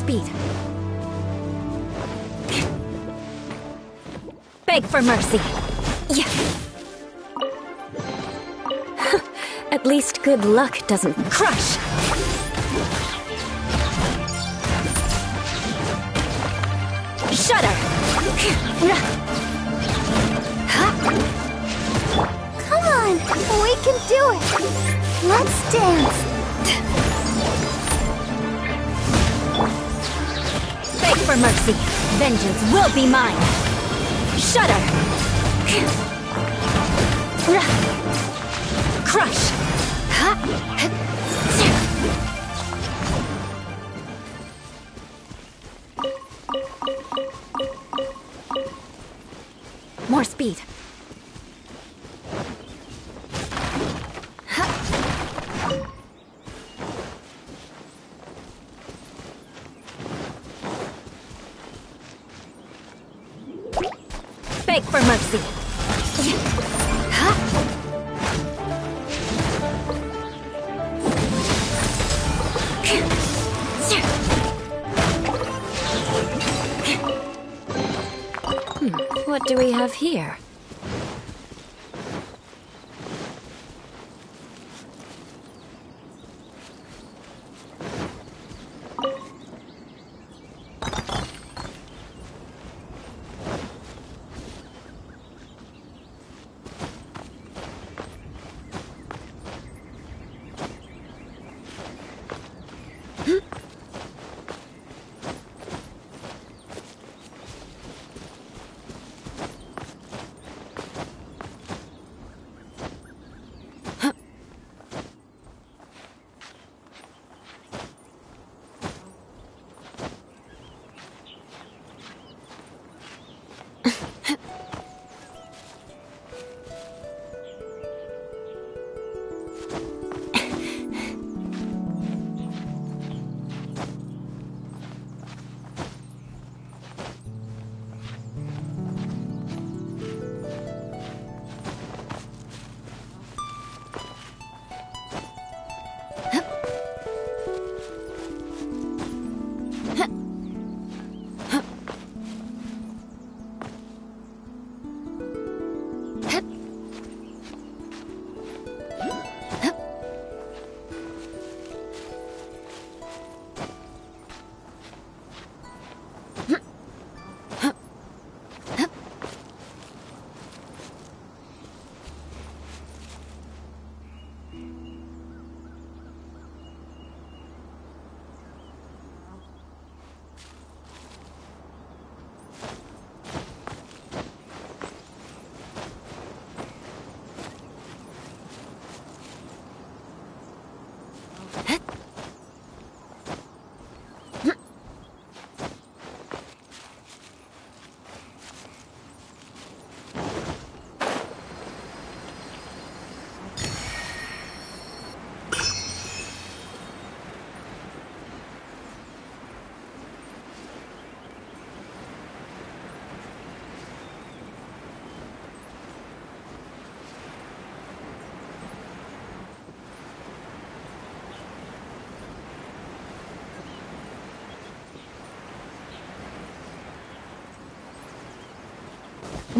speed. Beg for mercy. Yeah. At least good luck doesn't crush. Shudder. Come on, we can do it. Let's dance. For mercy. Vengeance will be mine. Shudder. Here?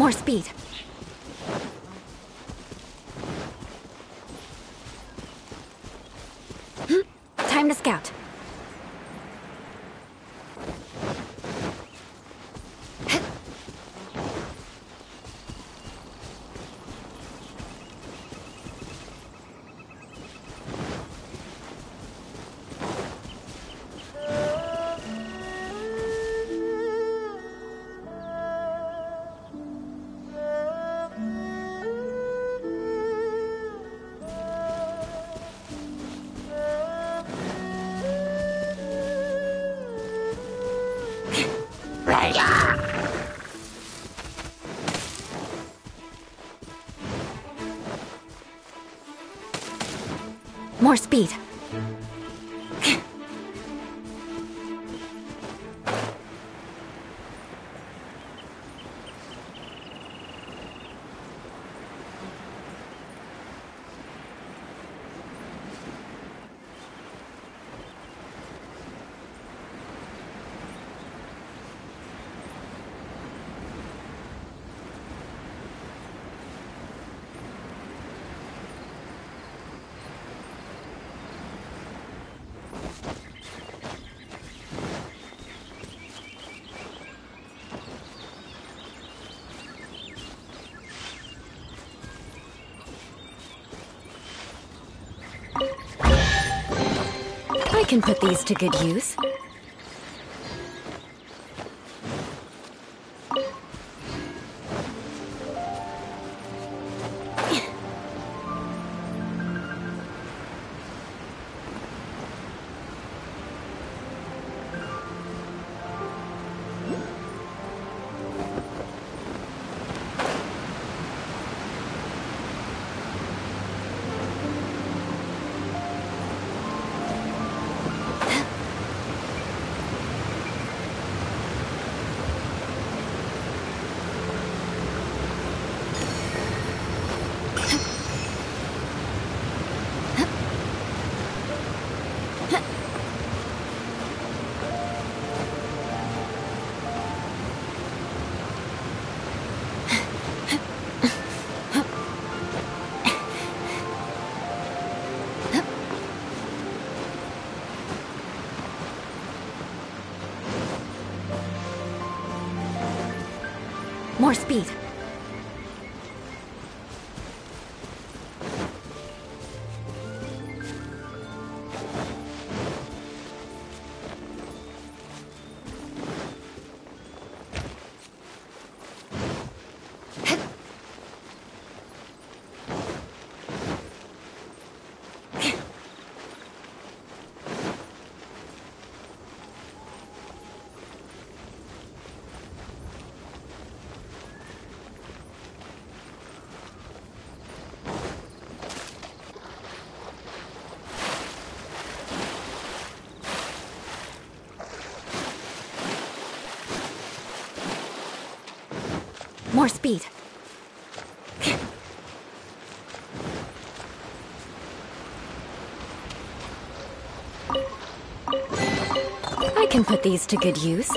More speed. Hmm, Time to scout. More speed. Can put these to good use. More speed. More speed. I can put these to good use.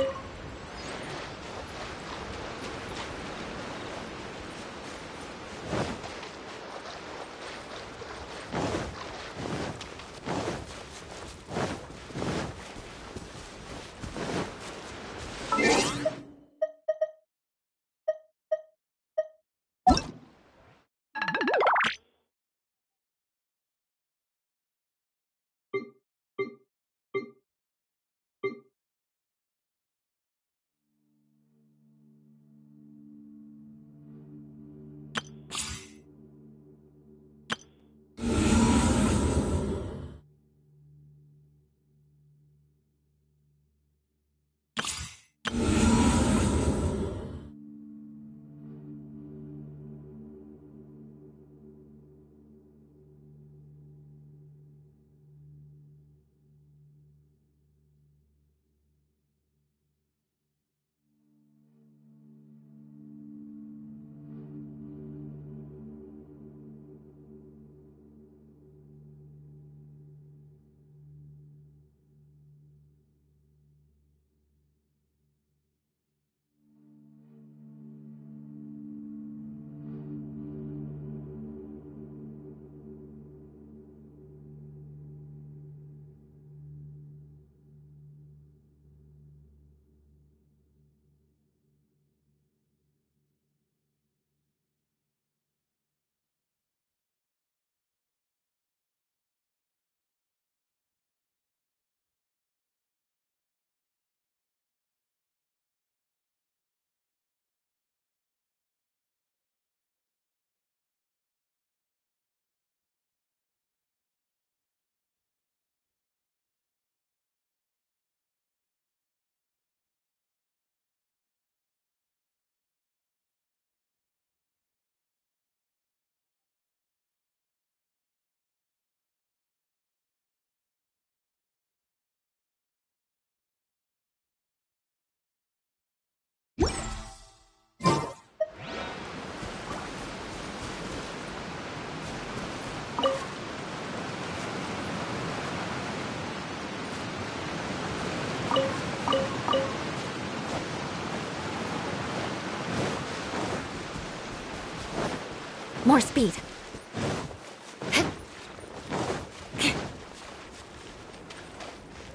More speed.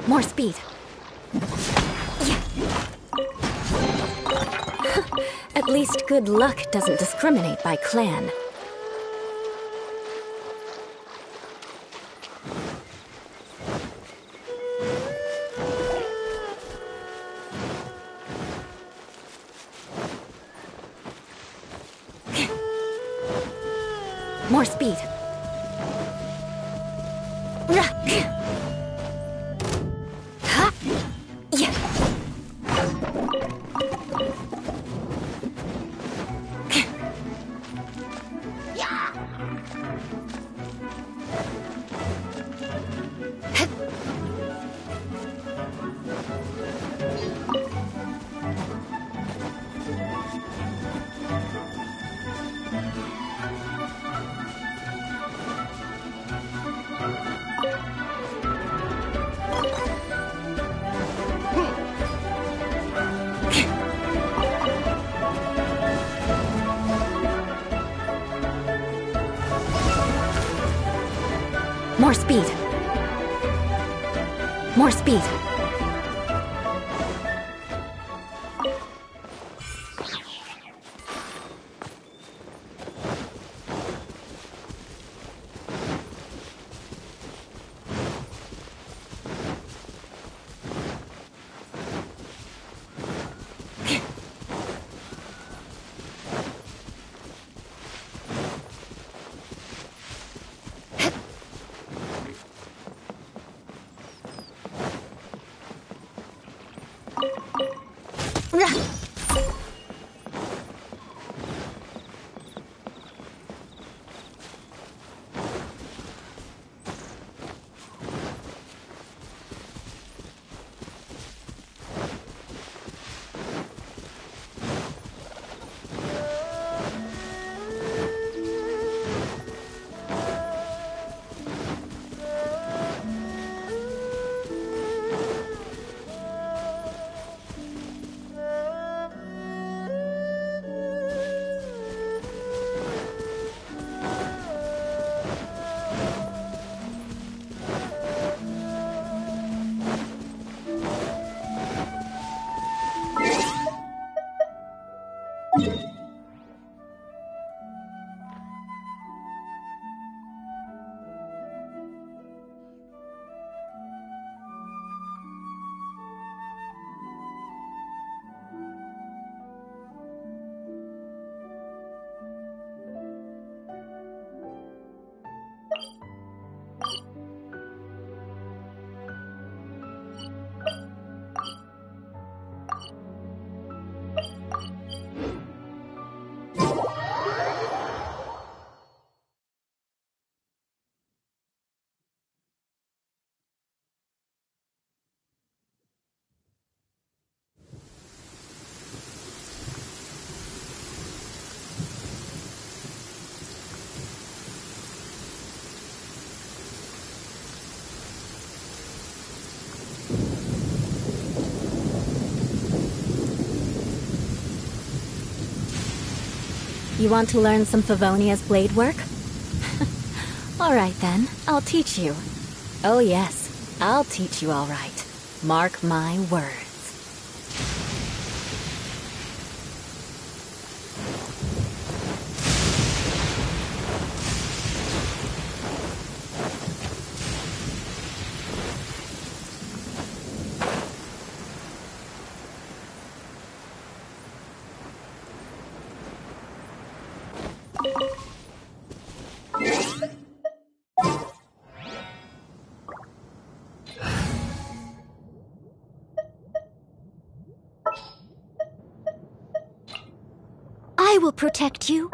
More speed. At least good luck doesn't discriminate by clan. You want to learn some Favonius' blade work? all right then, I'll teach you. Oh yes, I'll teach you all right. Mark my words. Will protect you.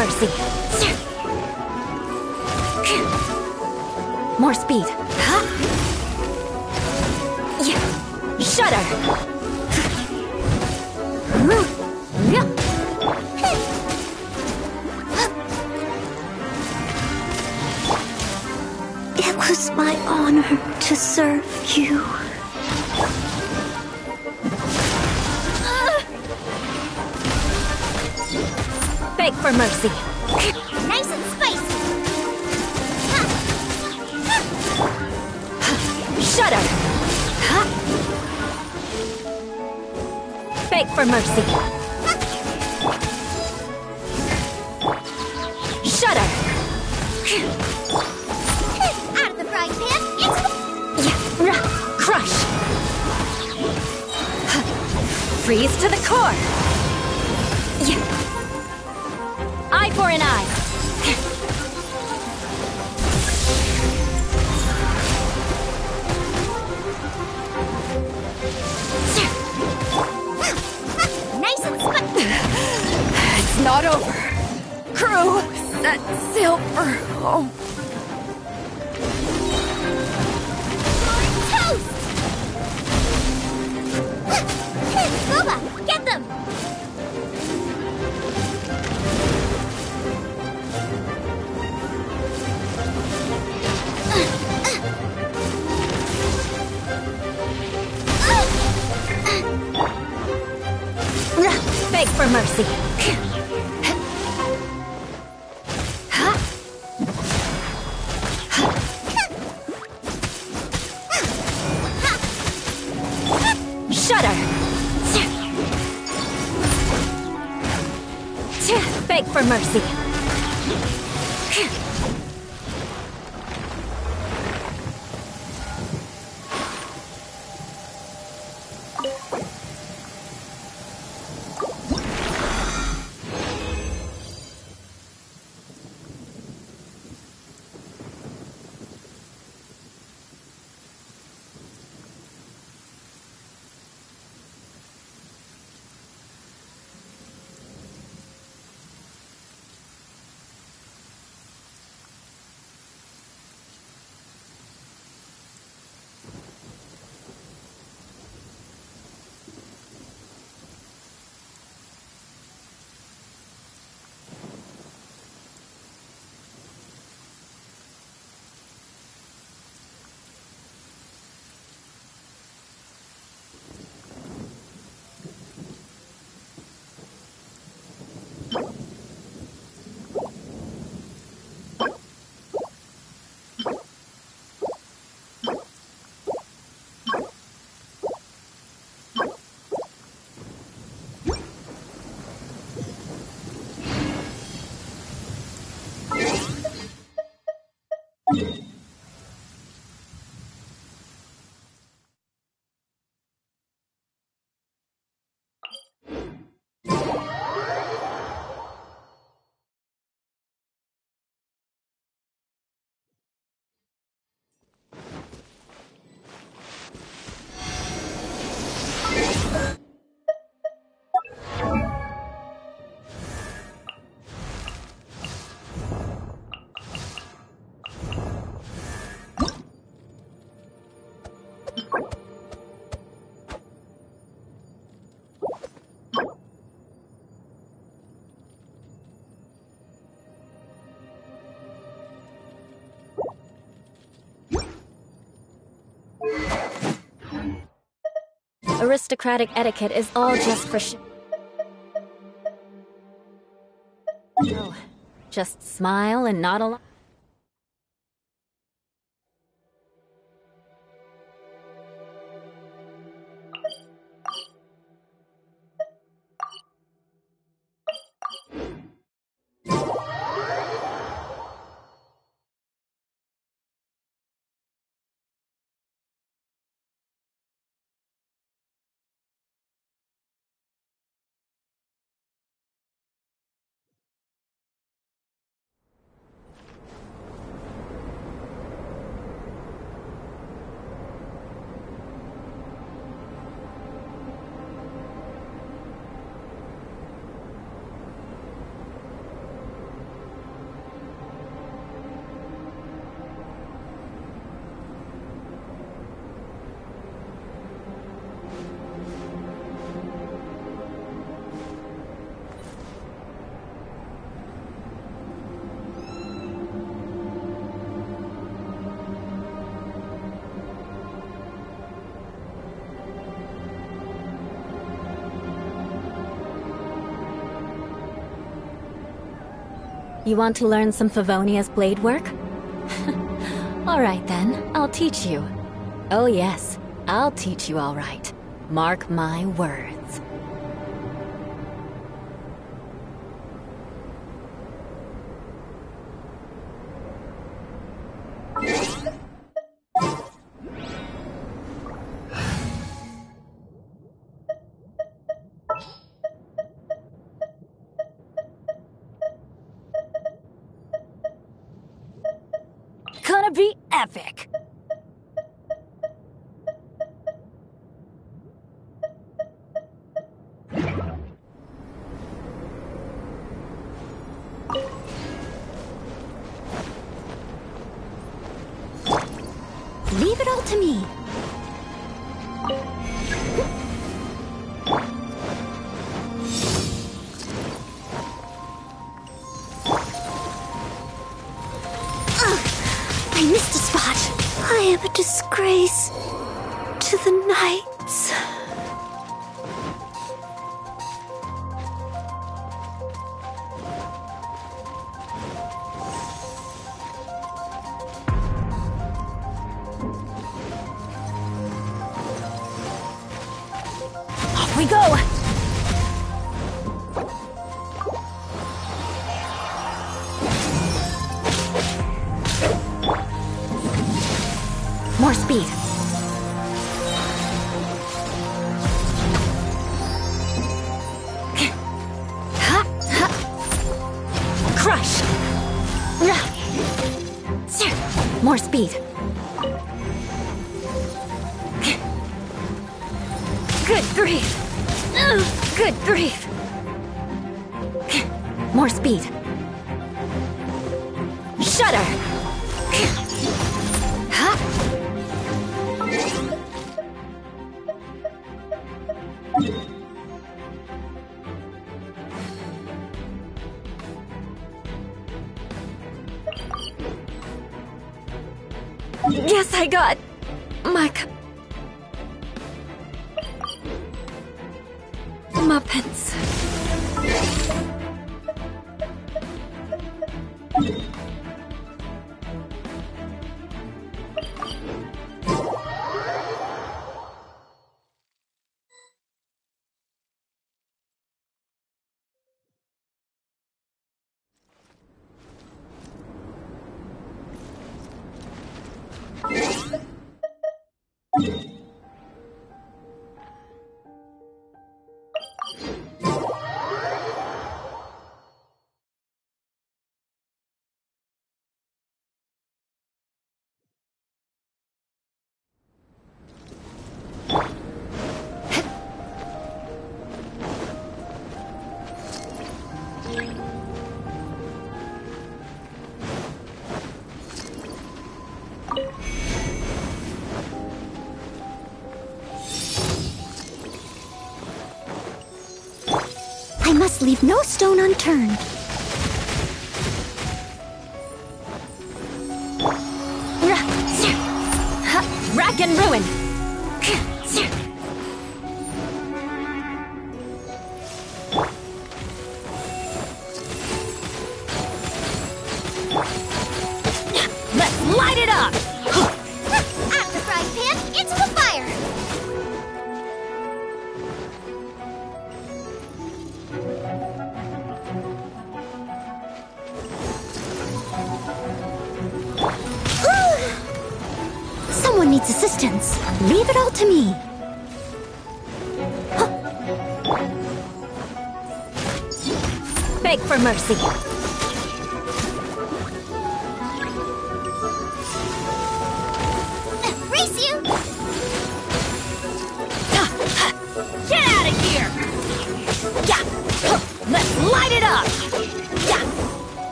Mercy. Mercy. Aristocratic etiquette is all just for sh- just smile and nod along. You want to learn some Favonius' blade work? Alright then, I'll teach you. Oh yes, I'll teach you alright. Mark my words. I must leave no stone unturned.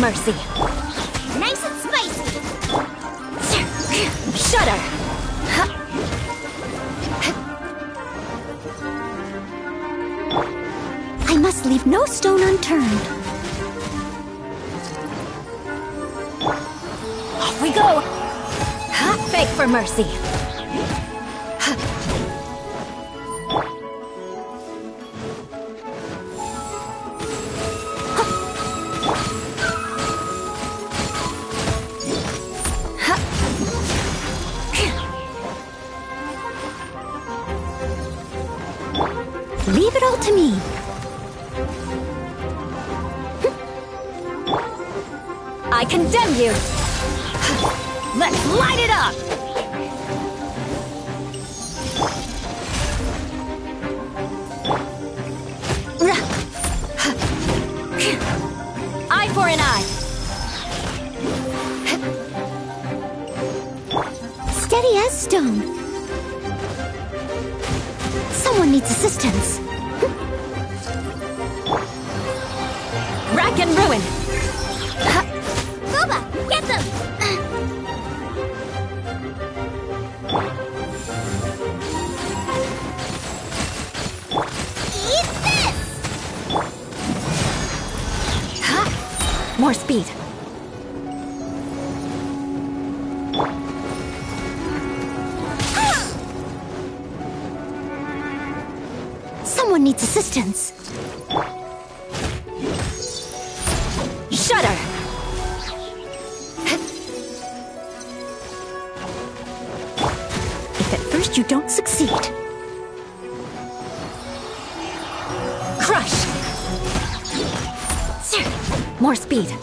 Mercy! More speed!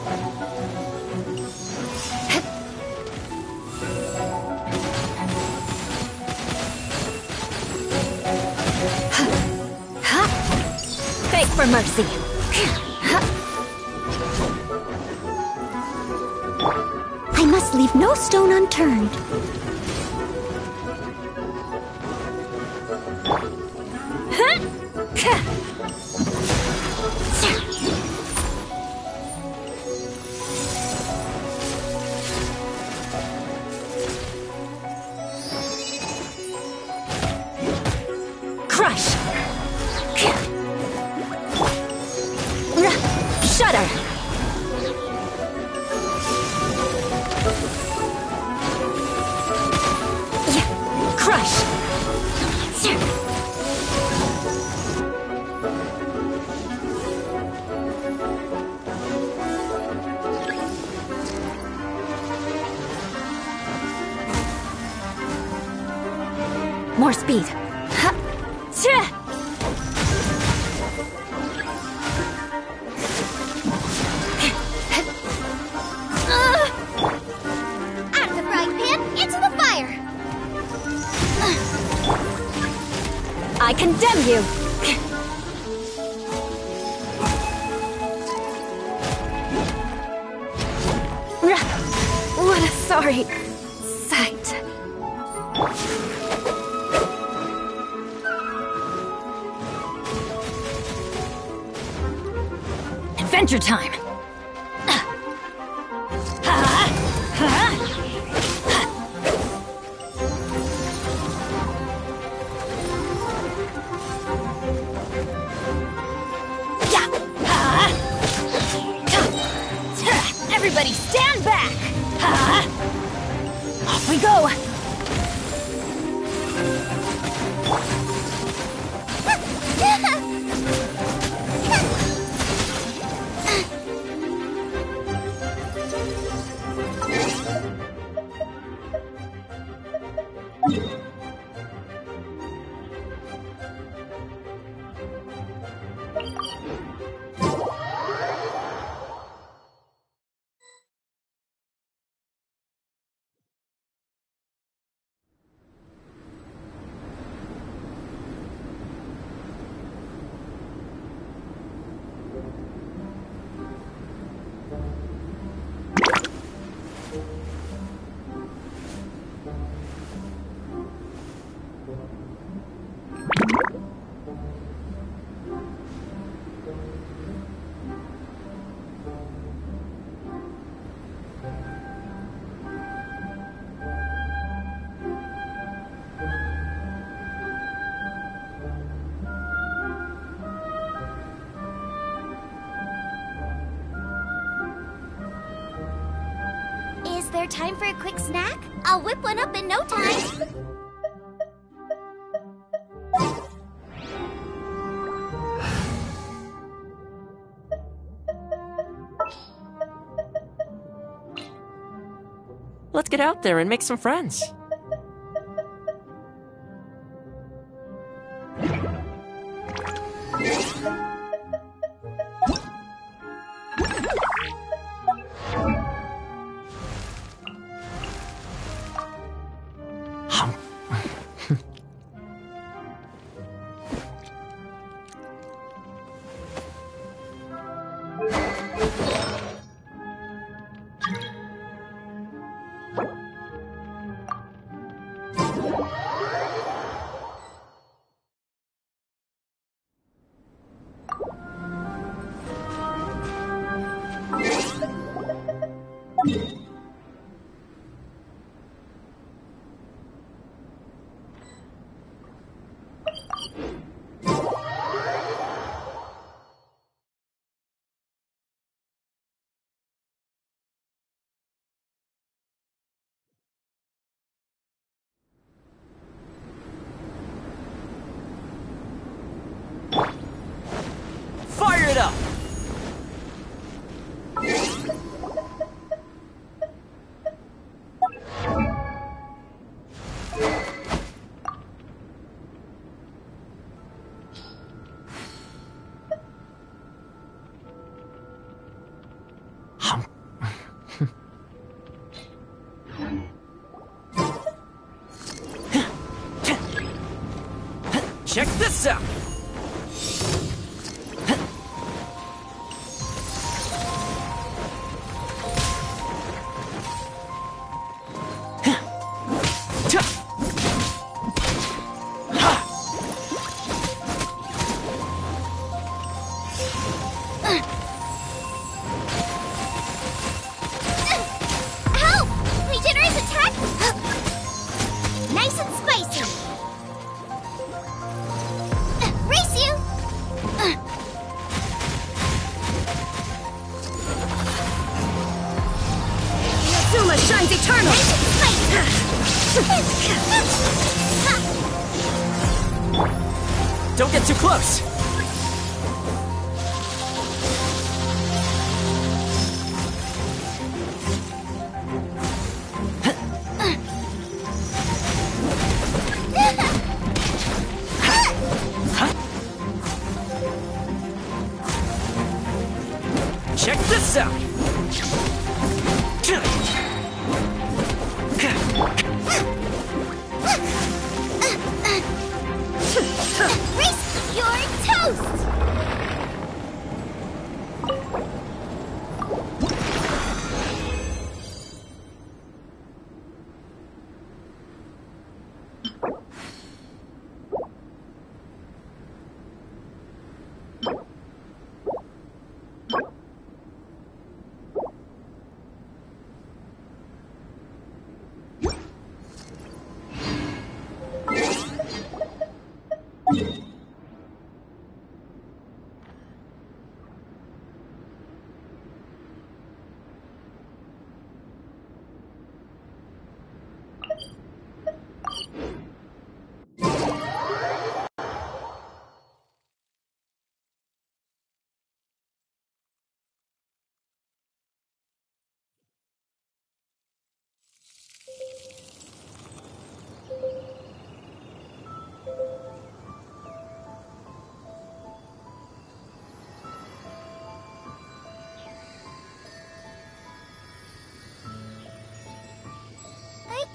Adventure time! There time for a quick snack? I'll whip one up in no time. Let's get out there and make some friends.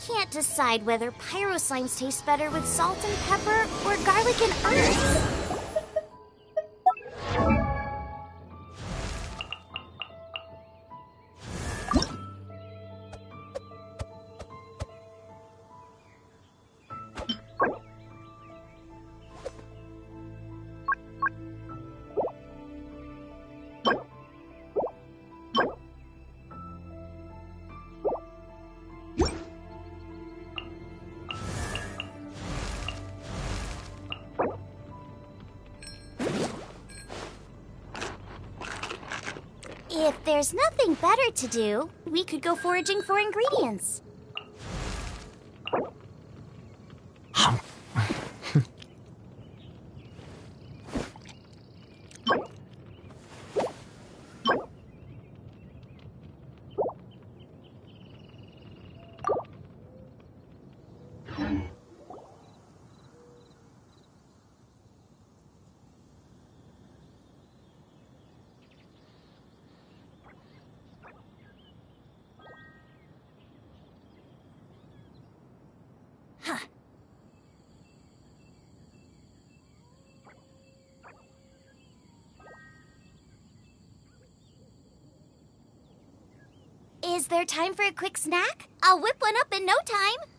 Can't decide whether pyro slimes taste better with salt and pepper or garlic and herbs. There's nothing better to do, we could go foraging for ingredients. There time for a quick snack? I'll whip one up in no time.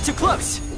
Get too close.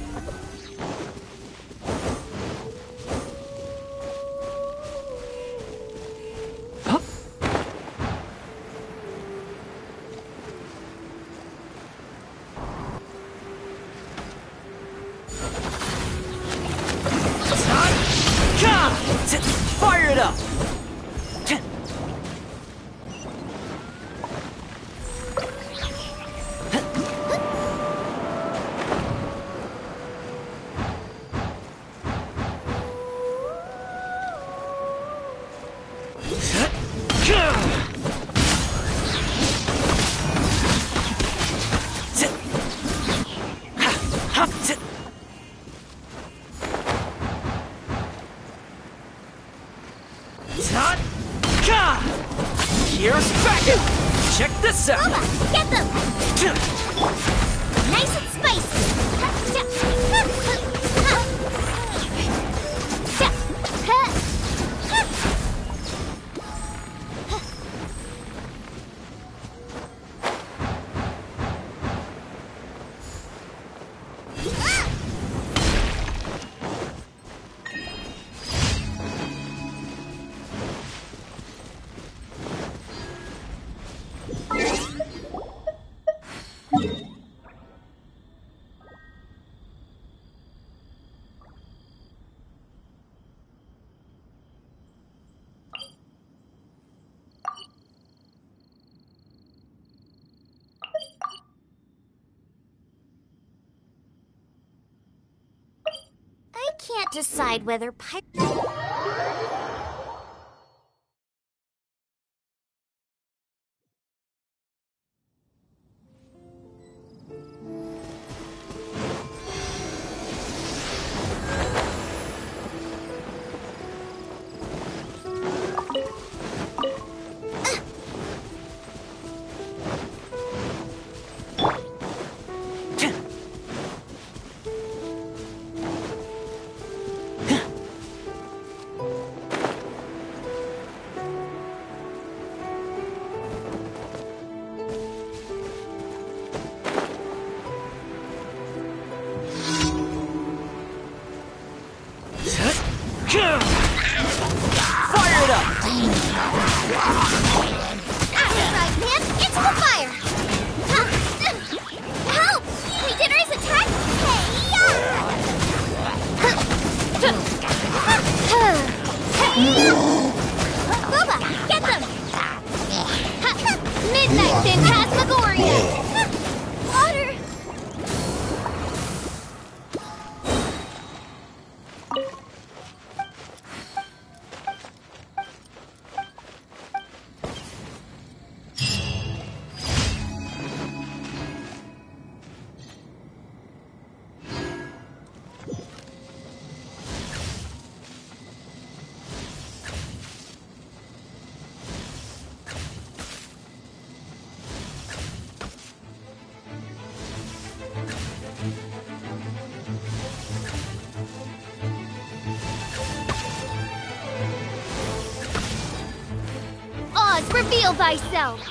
Decide whether Pi- yourself.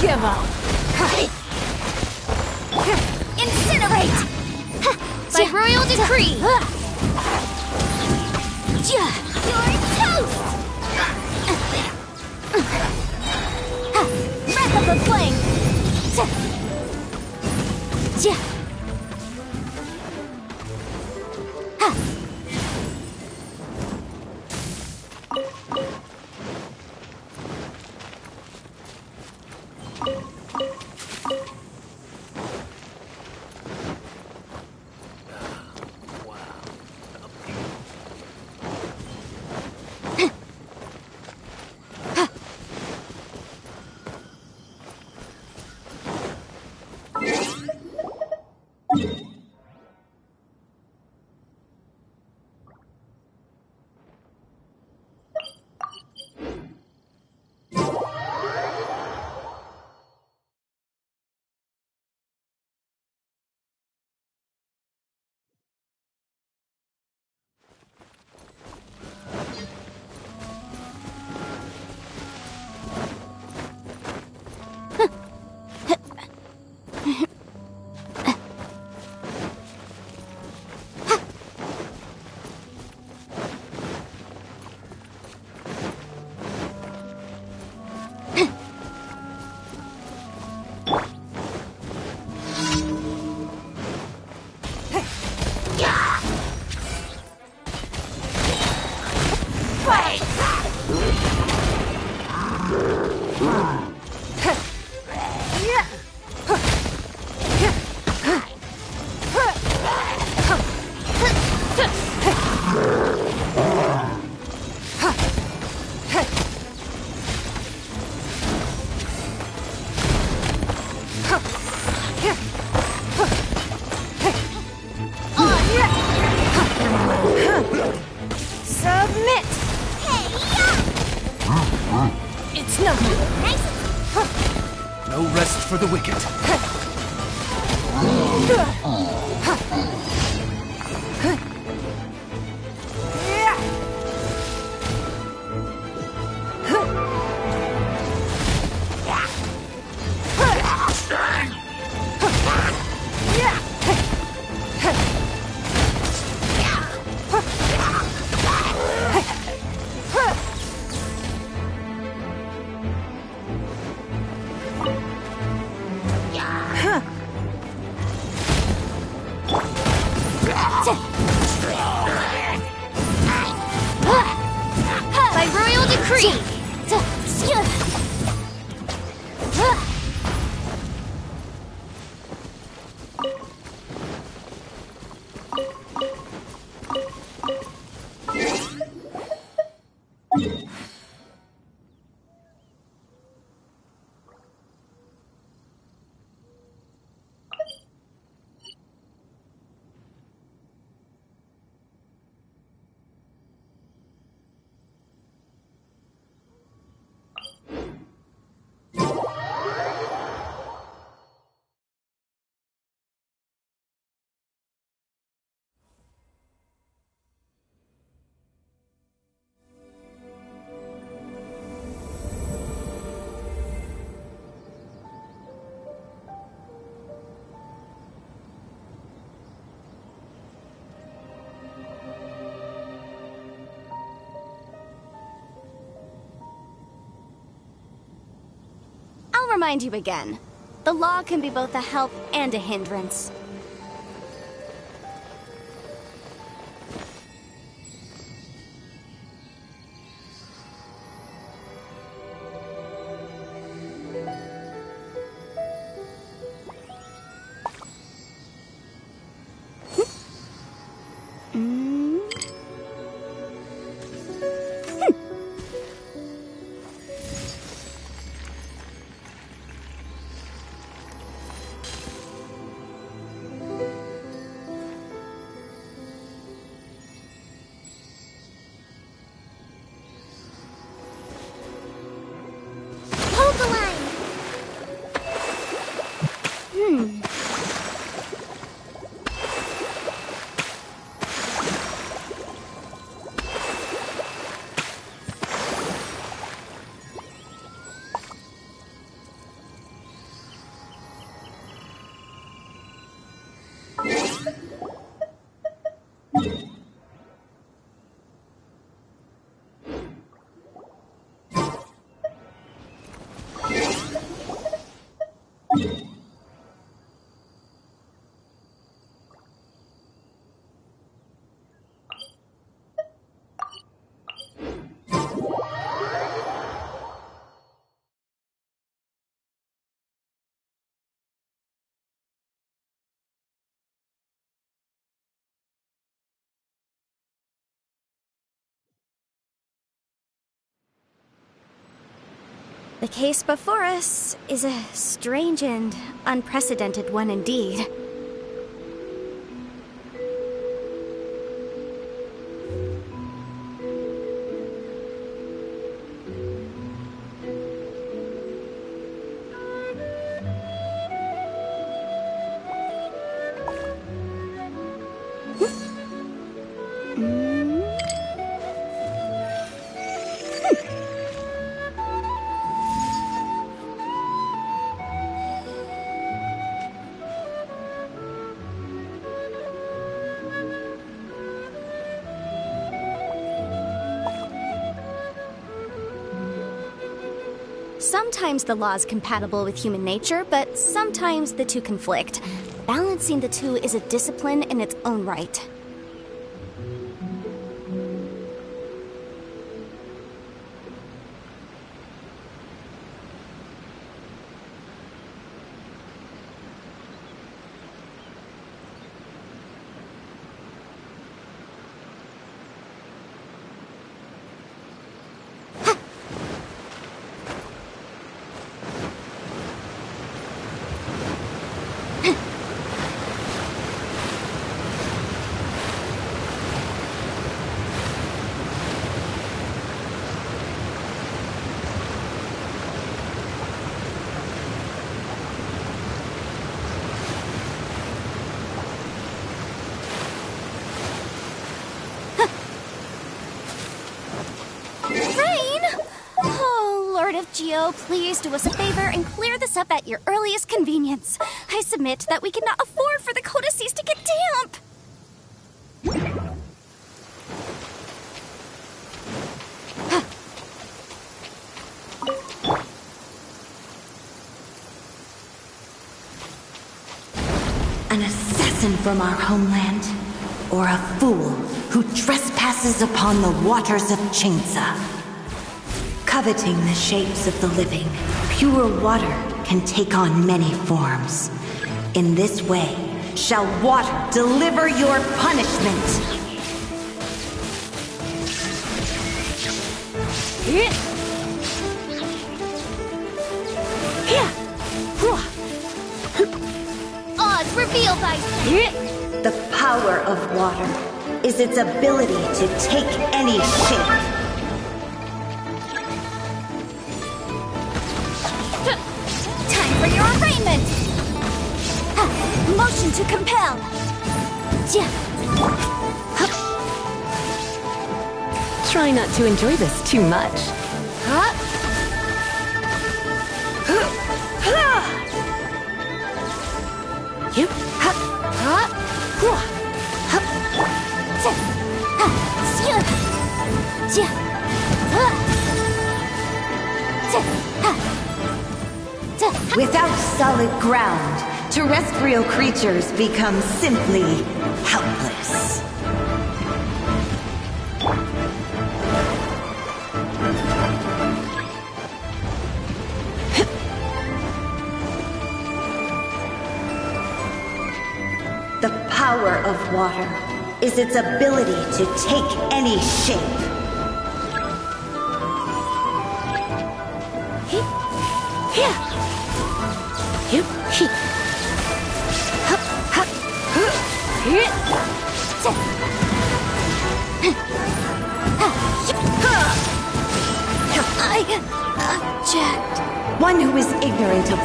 Give up! Incinerate! By royal decree! The wicked. remind you again. The law can be both a help and a hindrance. The case before us is a strange and unprecedented one indeed. Sometimes the law is compatible with human nature, but sometimes the two conflict. Balancing the two is a discipline in its own right. Geo, please do us a favor and clear this up at your earliest convenience. I submit that we cannot afford for the codices to get damp. An assassin from our homeland, or a fool who trespasses upon the waters of Qingce. Coveting the shapes of the living, pure water can take on many forms. In this way, shall water deliver your punishment. Thyself! The power of water is its ability to take any shape. To compel! Yeah. Try not to enjoy this too much. You. Ha. Ha. Hua. Ha. Tse. Ha. Sia. Jia. Ha. Tse. Ha. Tse. Ha. Without solid ground, terrestrial creatures become simply helpless. The power of water is its ability to take any shape.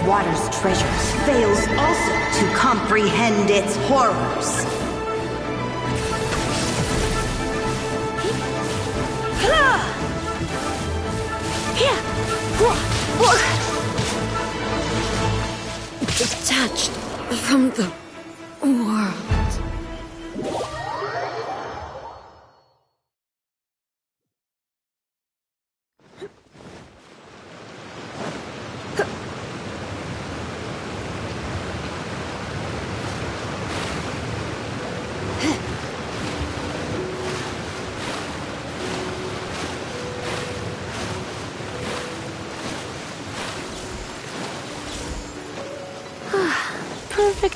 Water's treasures fails also to comprehend its horrors.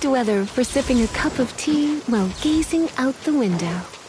Perfect weather for sipping a cup of tea while gazing out the window.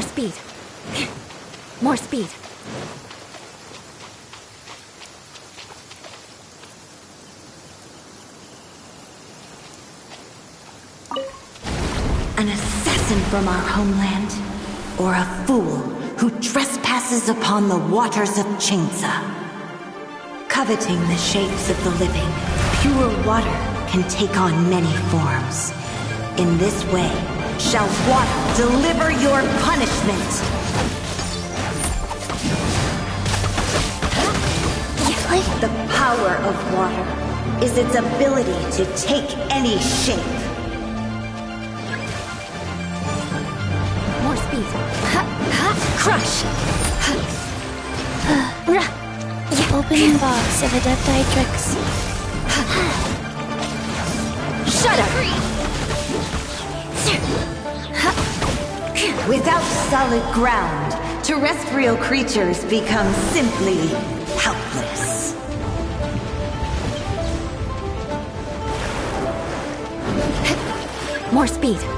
More speed. More speed. An assassin from our homeland, or a fool who trespasses upon the waters of Qingce. Coveting the shapes of the living, pure water can take on many forms. In this way, shall water deliver your punishment. The power of water is its ability to take any shape. More speed. Crush. Opening box of Adeptitrix. Shut solid ground, terrestrial creatures become simply helpless. More speed.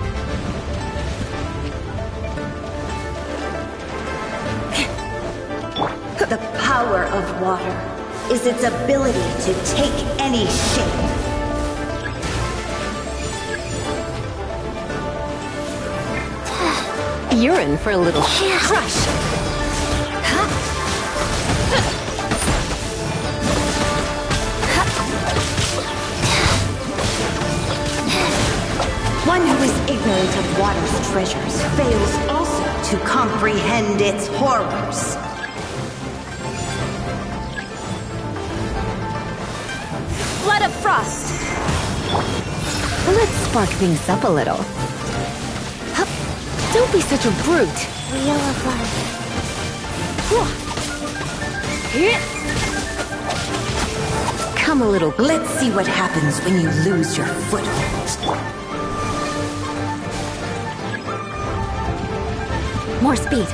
The power of water is its ability to take any shape. In for a little crush. One who is ignorant of water's treasures fails also to comprehend its horrors. Flood of frost. Let's spark things up a little. Don't be such a brute. Wheel of Life. Come a little. Let's see what happens when you lose your foothold. More speed.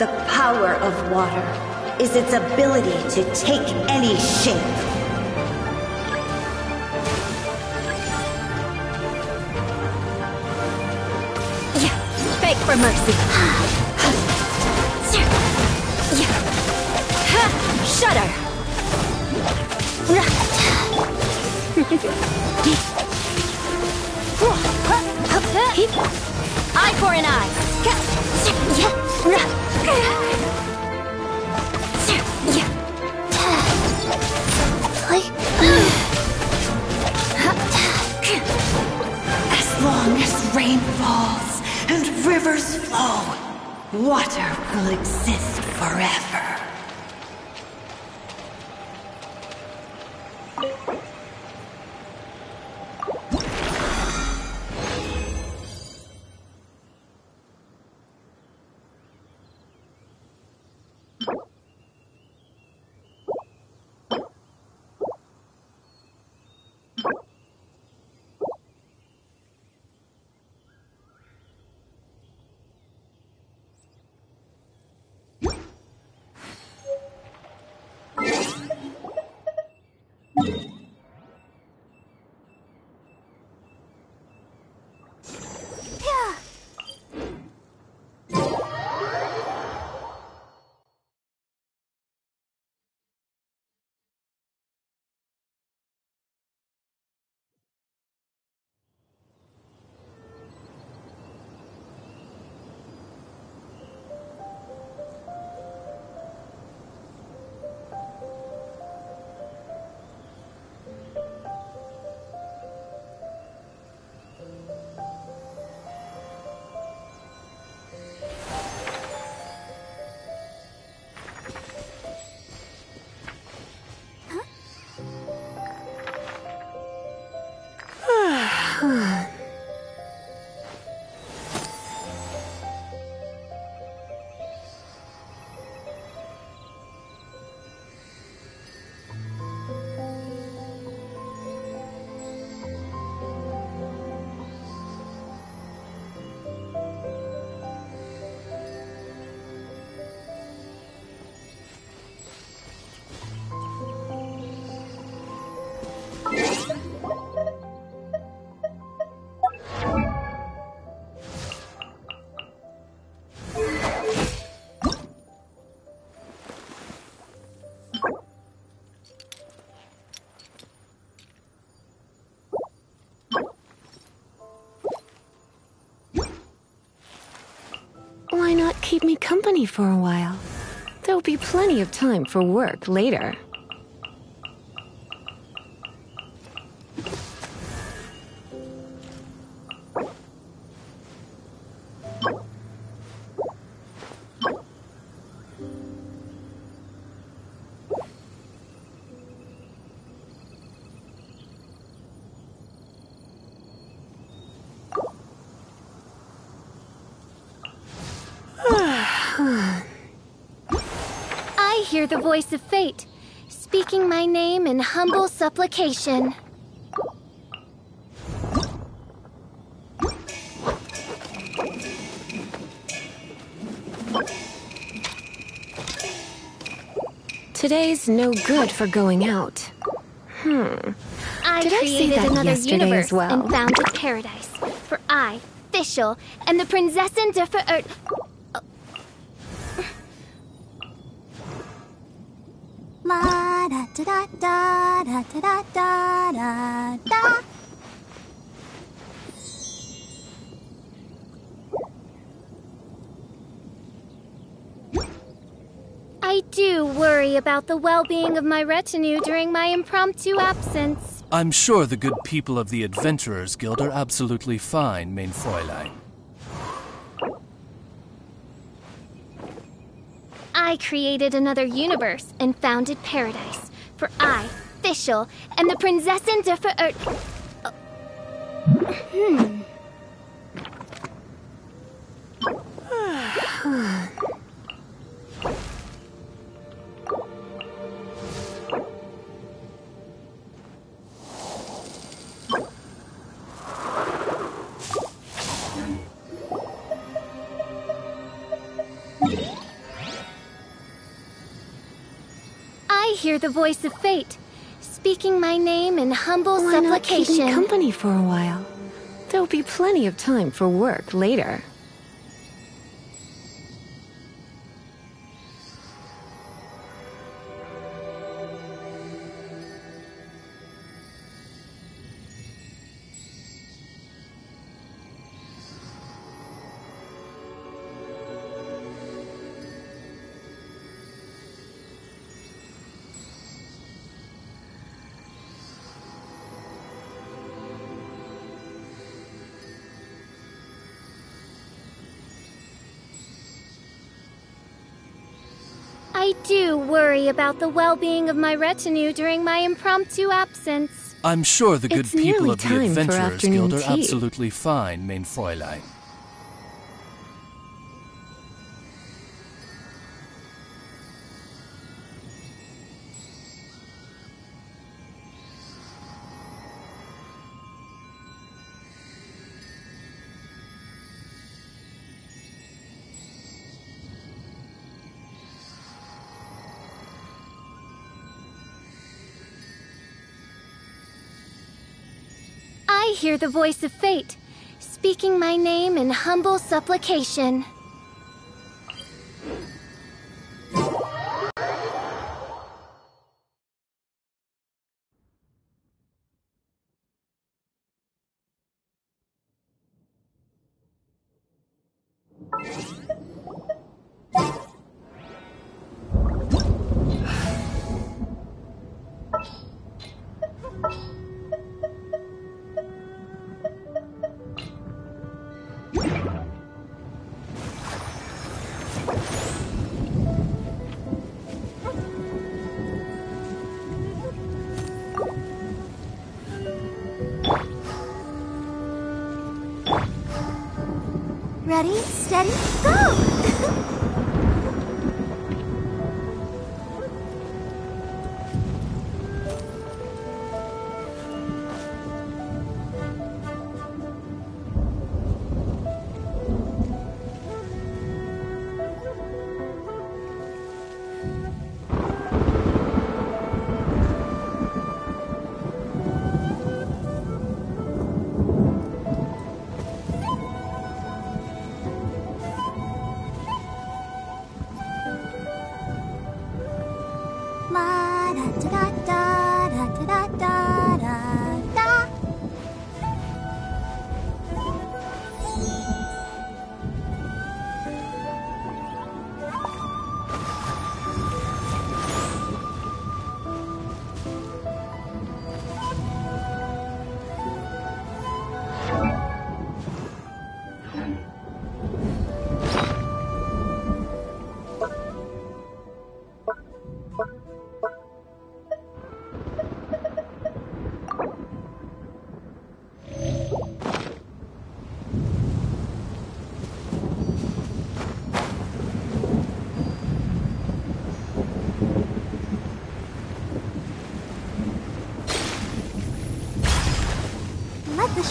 The power of water is its ability to take any shape. Yeah. Beg for mercy. Water will exist keep me company for a while? There'll be plenty of time for work later. Voice of fate, speaking my name in humble supplication. Today's no good for going out. Hmm. I Did I created that another universe well? and founded paradise. For I, Fischl, and the Prinzessin der Ver... about the well-being of my retinue during my impromptu absence. I'm sure the good people of the Adventurers Guild are absolutely fine, mein Fräulein. I created another universe and founded paradise. For I, Fischl, and the Prinzessin der Ver... Hmm. the voice of fate, speaking my name in humble Why not keep me supplication. company for a while? There'll be plenty of time for work later. Worry about the well-being of my retinue during my impromptu absence. I'm sure the good It's people of the Adventurers Guild are absolutely fine, mein Fräulein. Hear the voice of fate, speaking my name in humble supplication.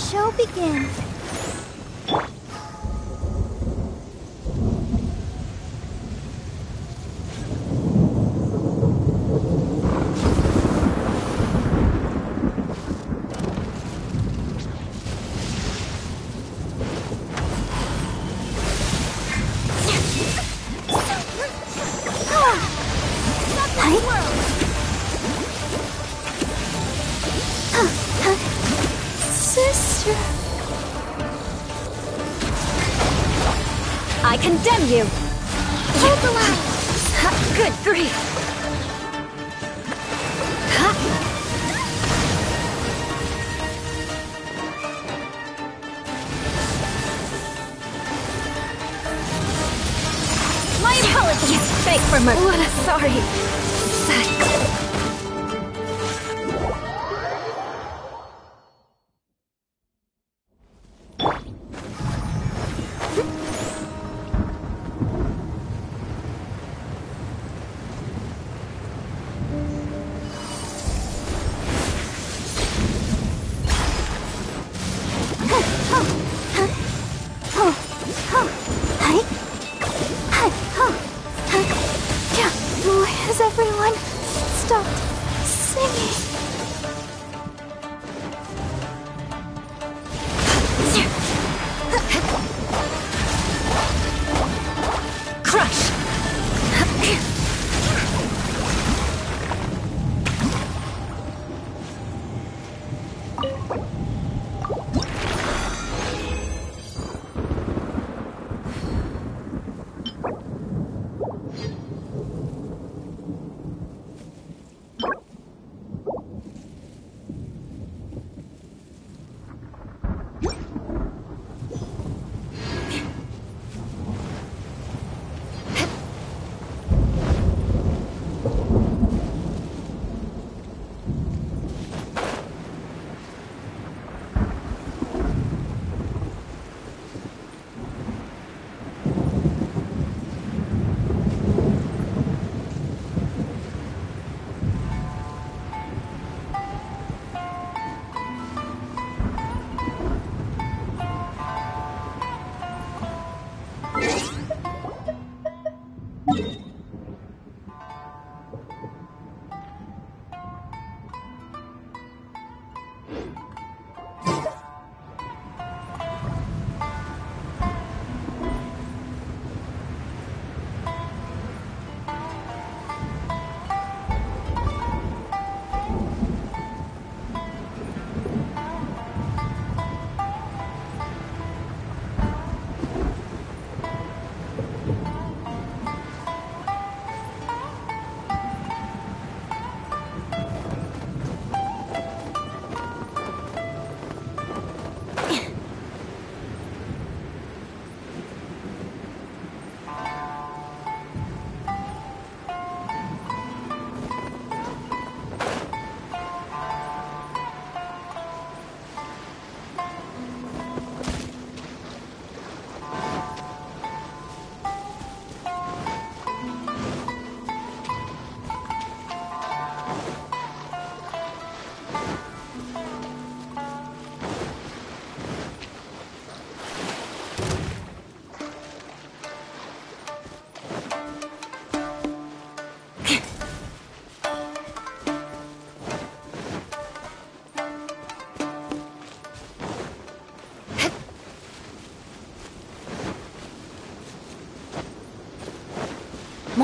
Show begin? You! Everyone stopped singing?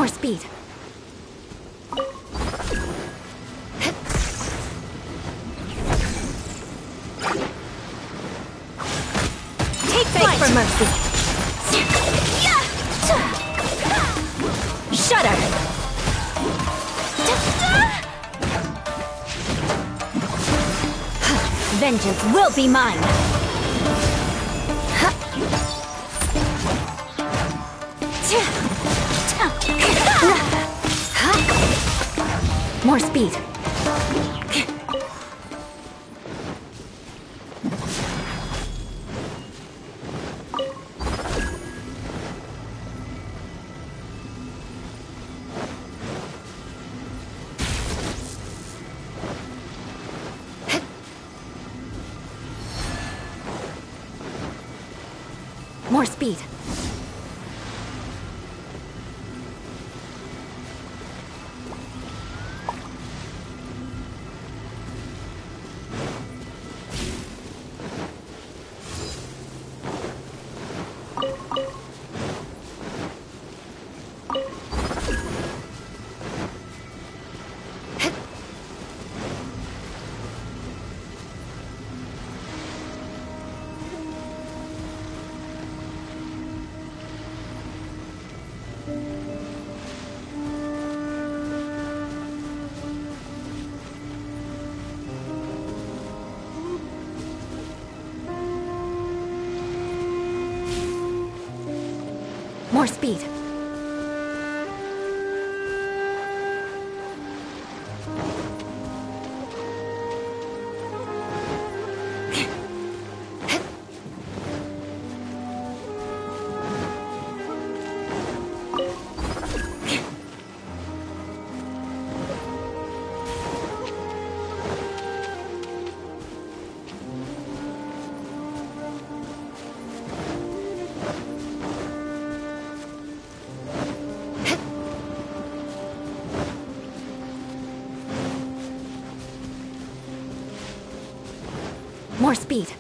More speed. Take flight for mercy. Shudder. Vengeance will be mine. More speed. More speed.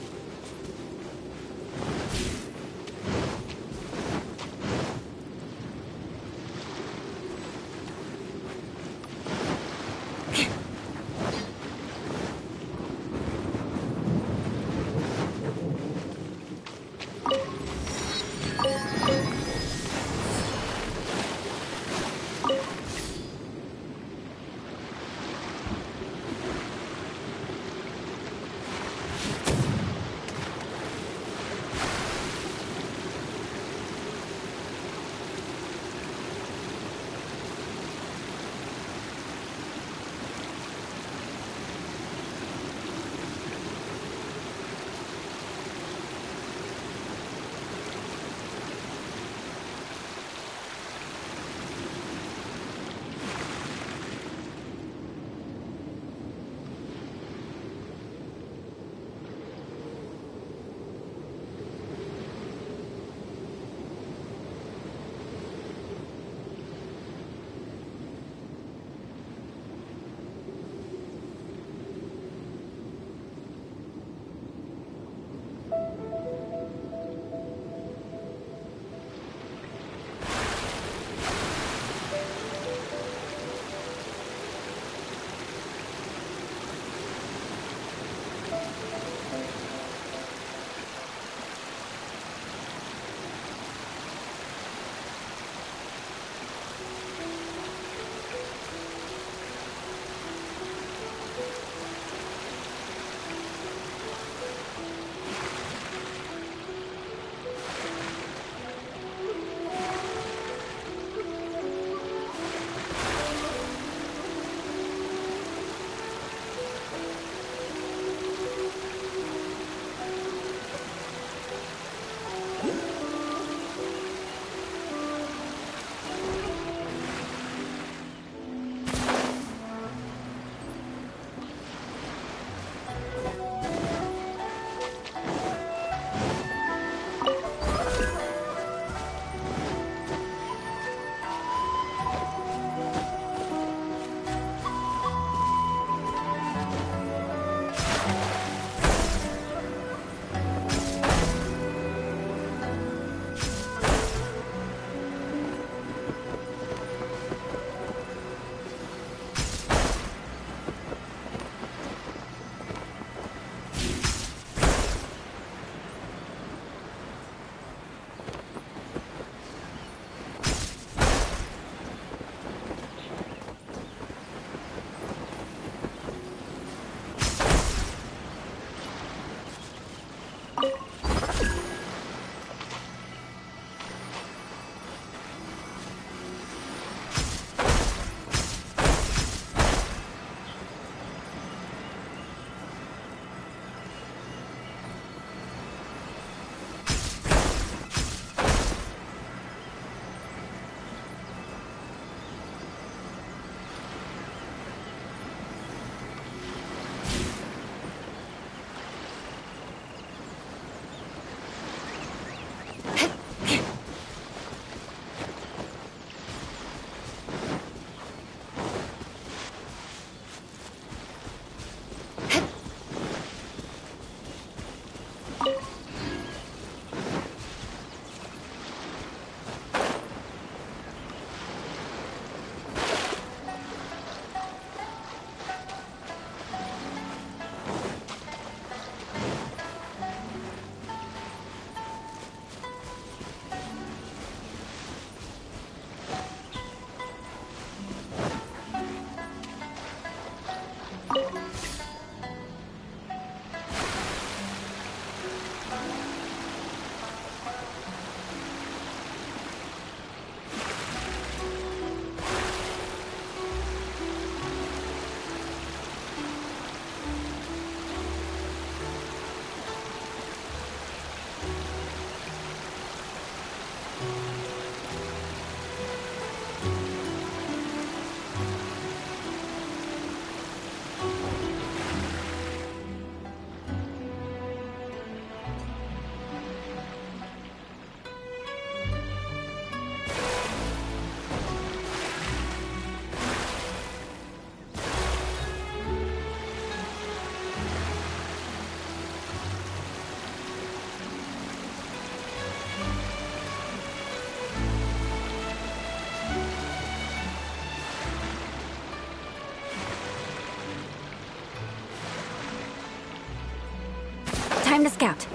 Time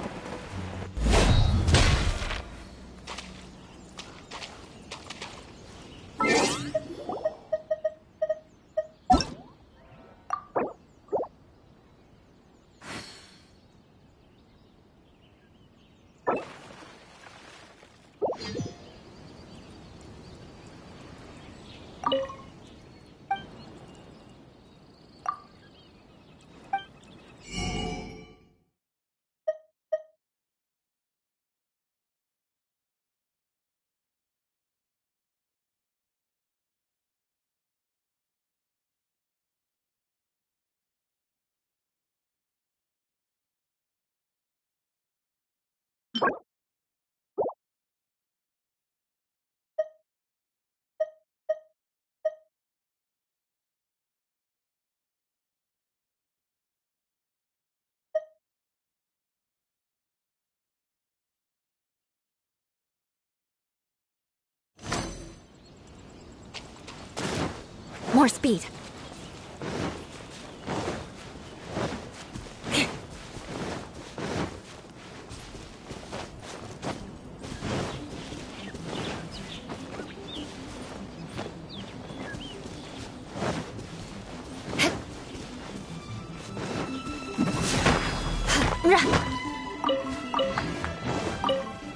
More speed.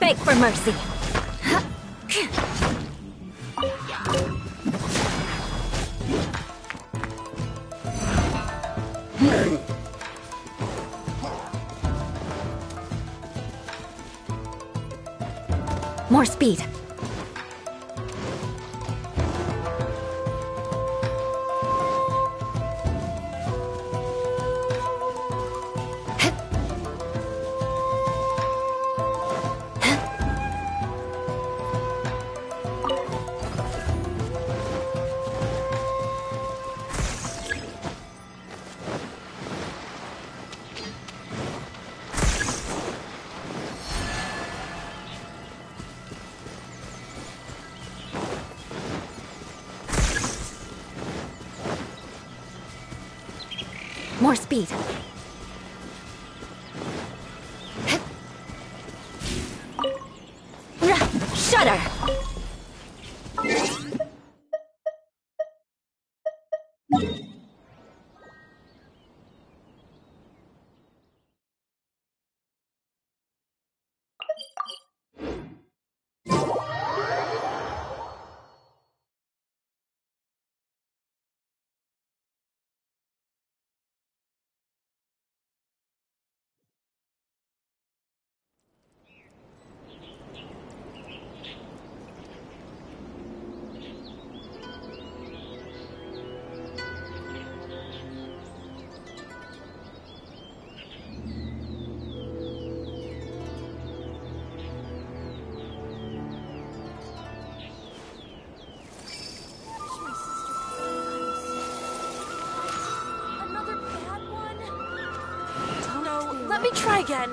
Beg for mercy. Speed. Try again.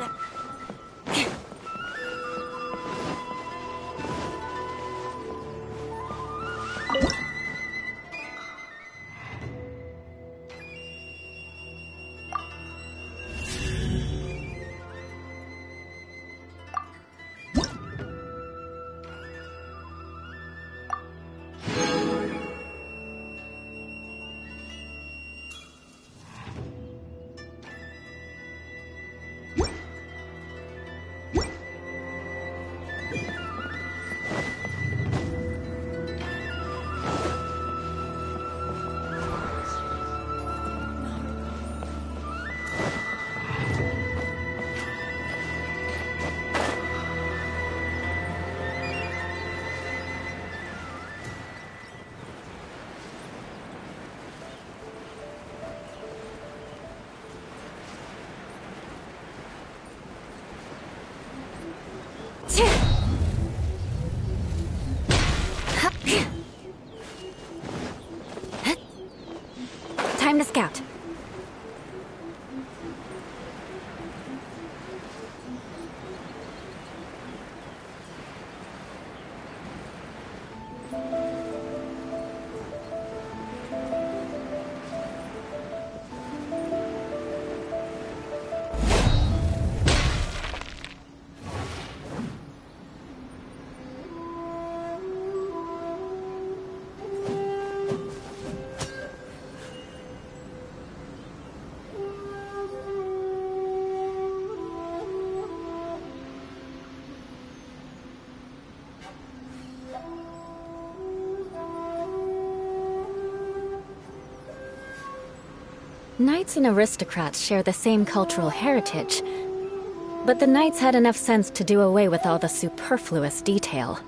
Knights and aristocrats share the same cultural heritage, but the knights had enough sense to do away with all the superfluous detail.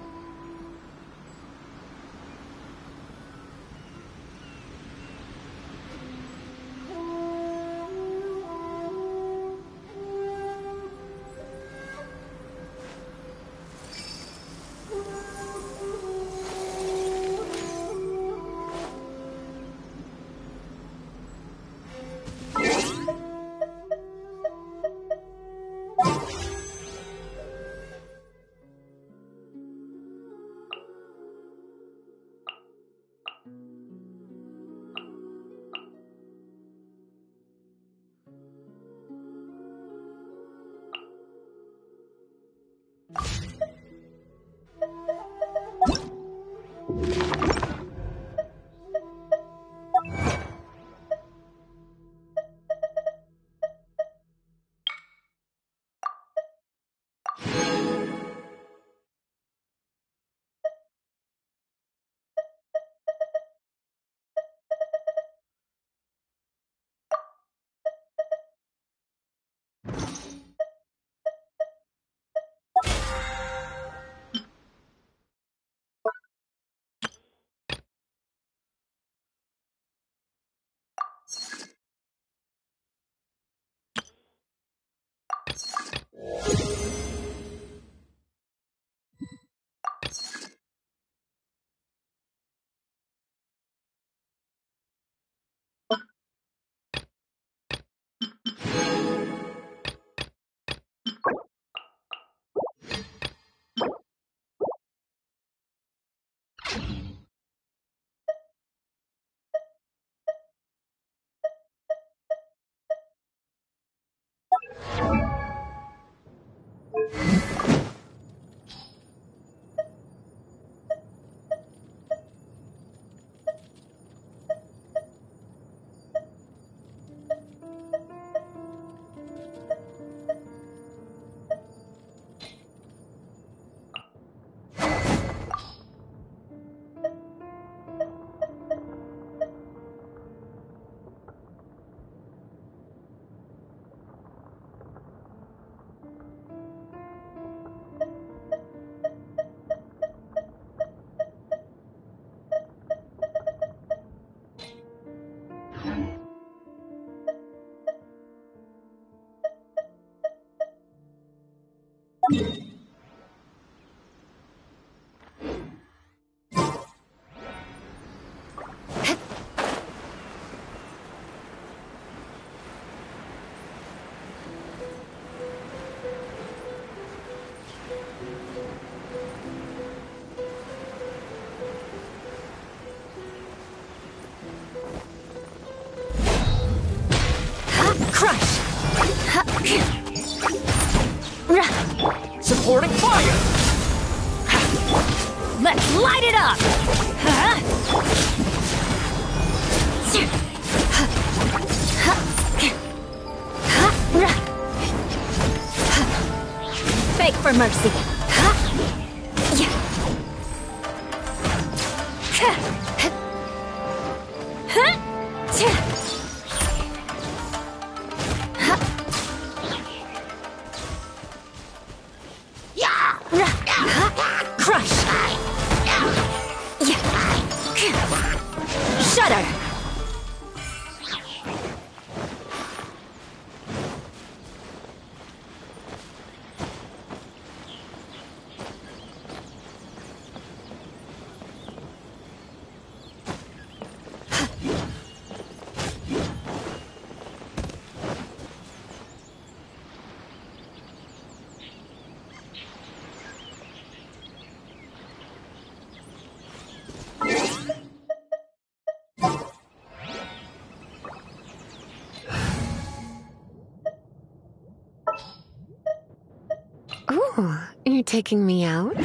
Taking me out?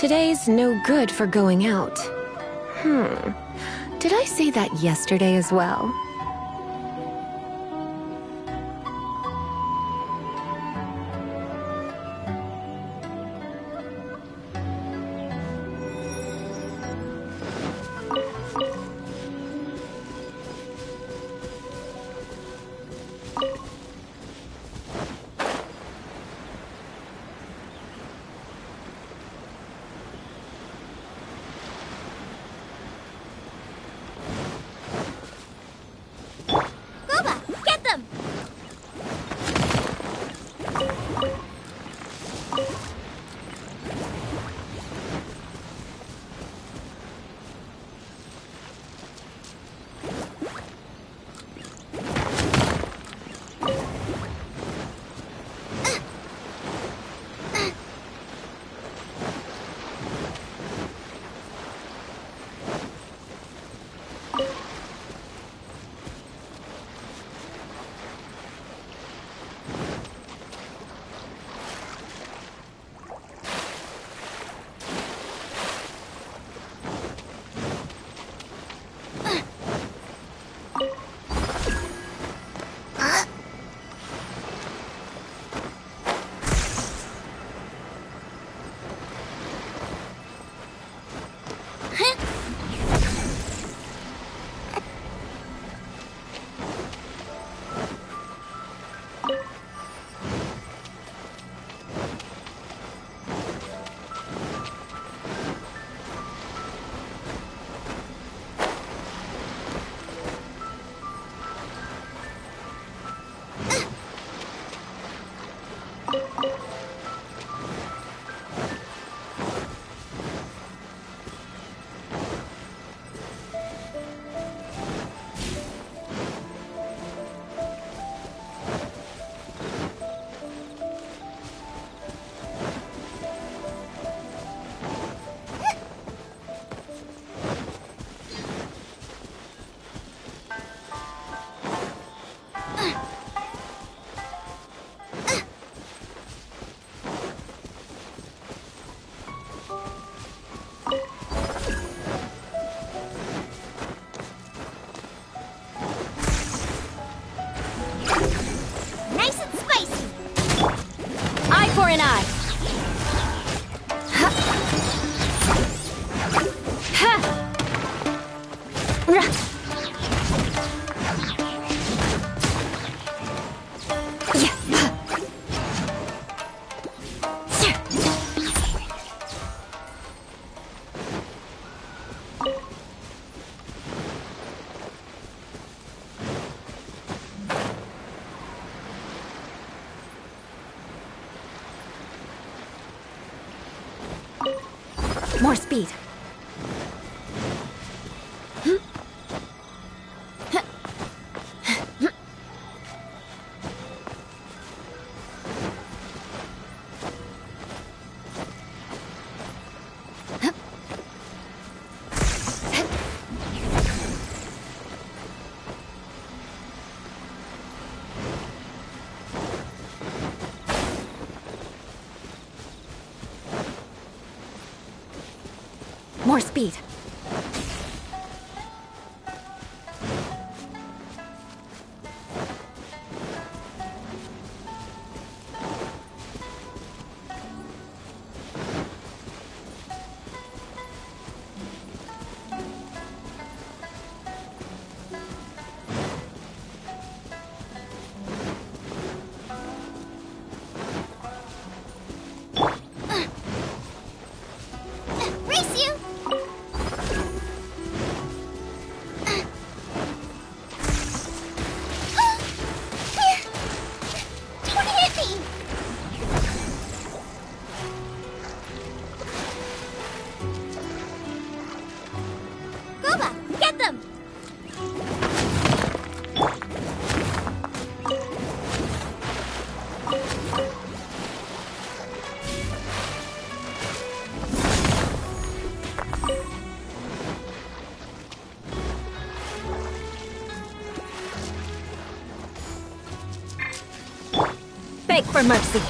Today's no good for going out. Hmm. Did I say that yesterday as well? Guoba, More speed. For mercy.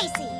spicy.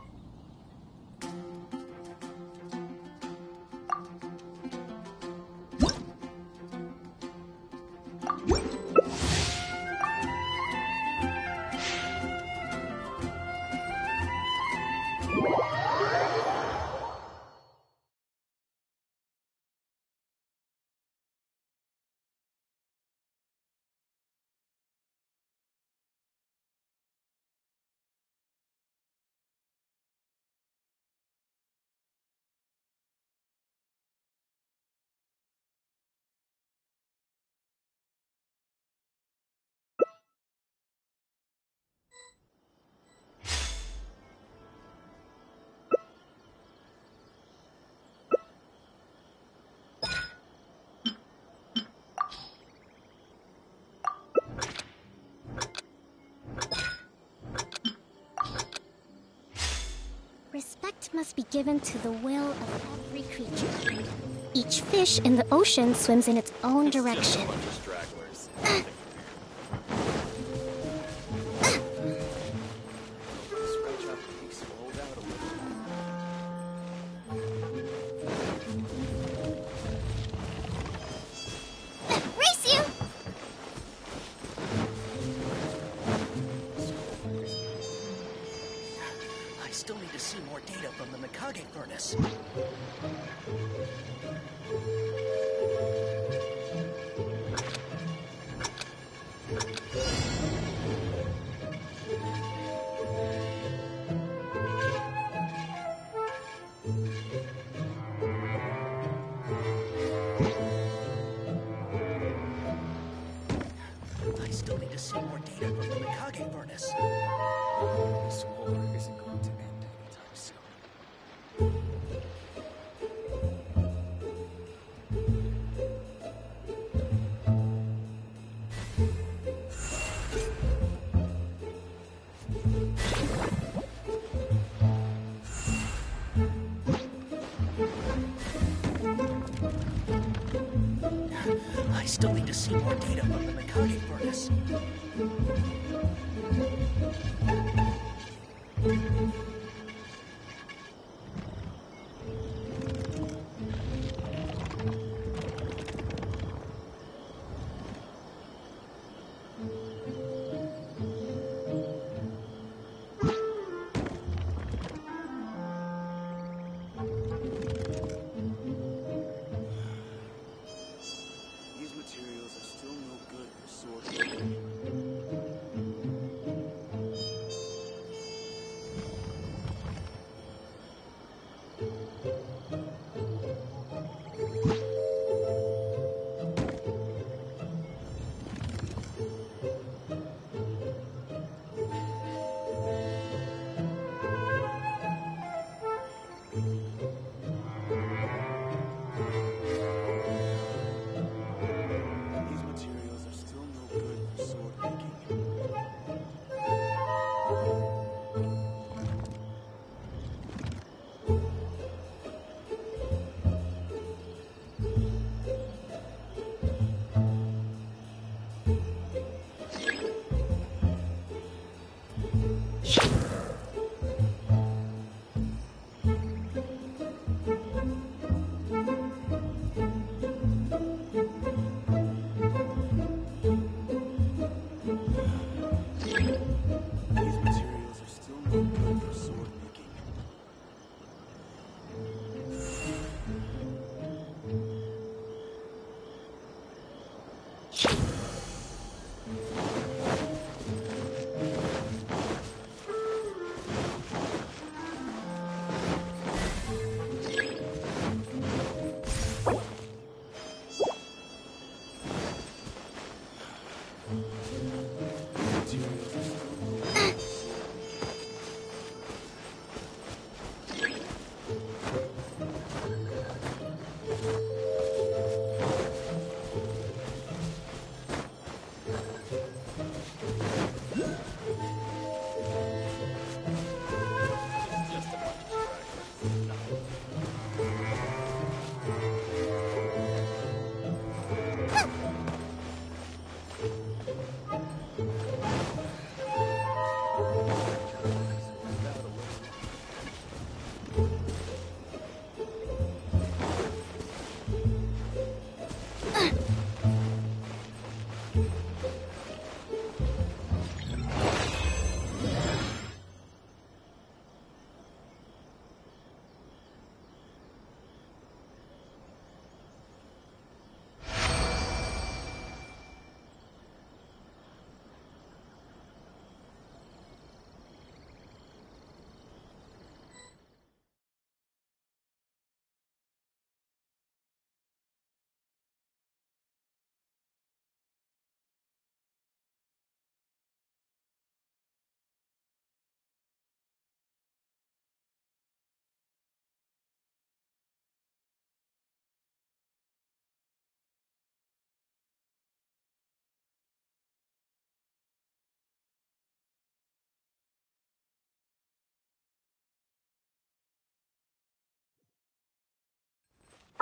Respect must be given to the will of every creature. Each fish in the ocean swims in its own direction.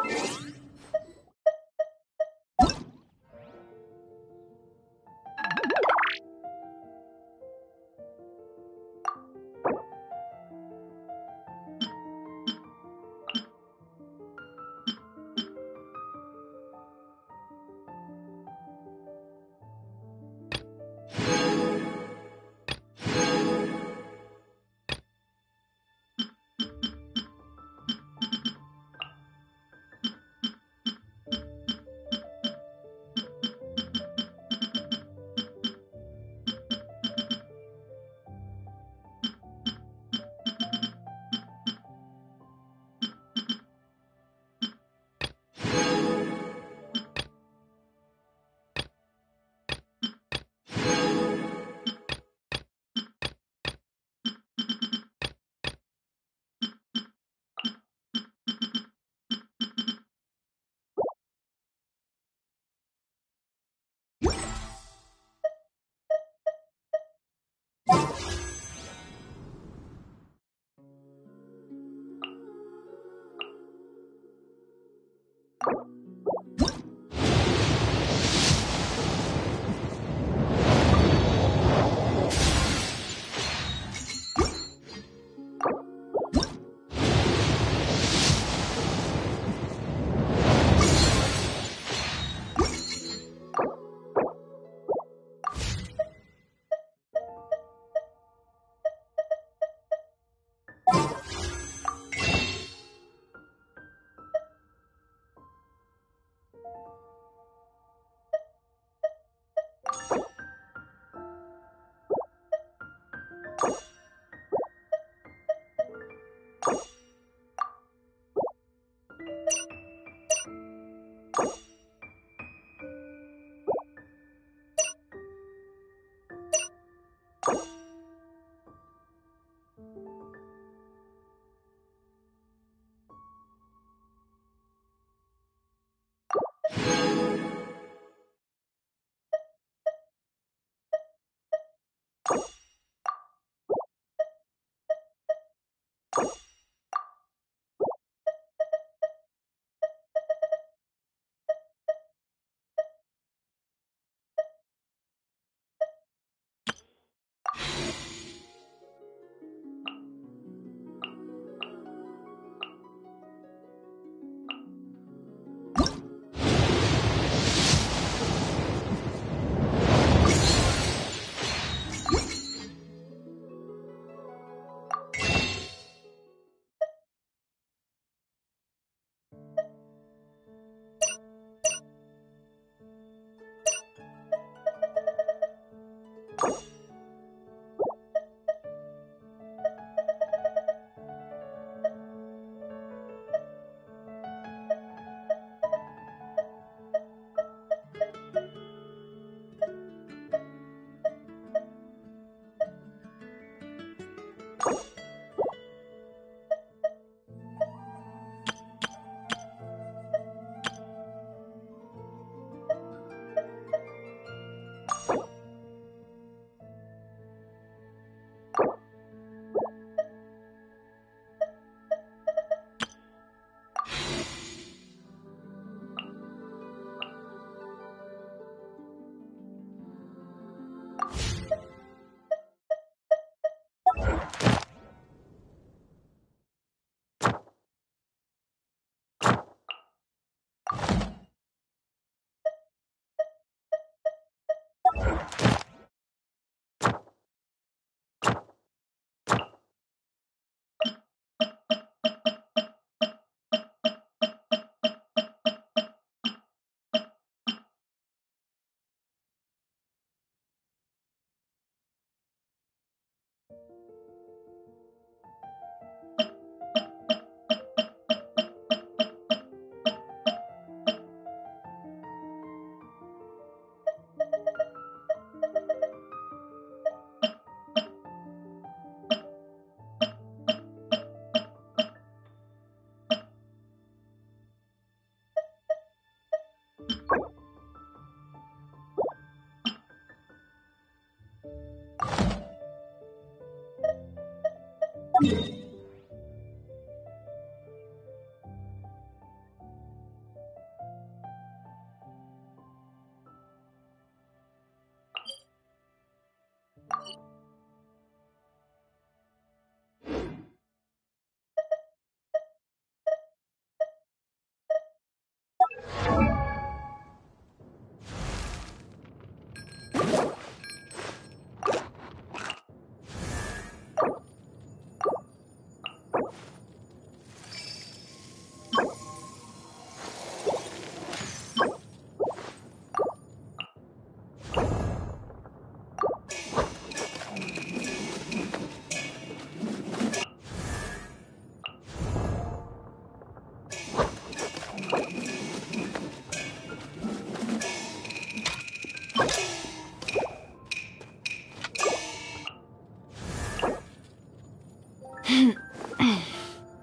you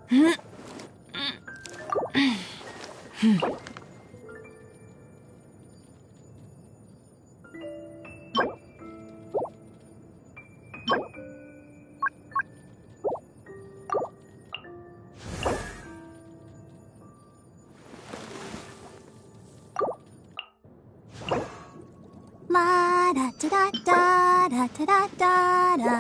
da da da da da da.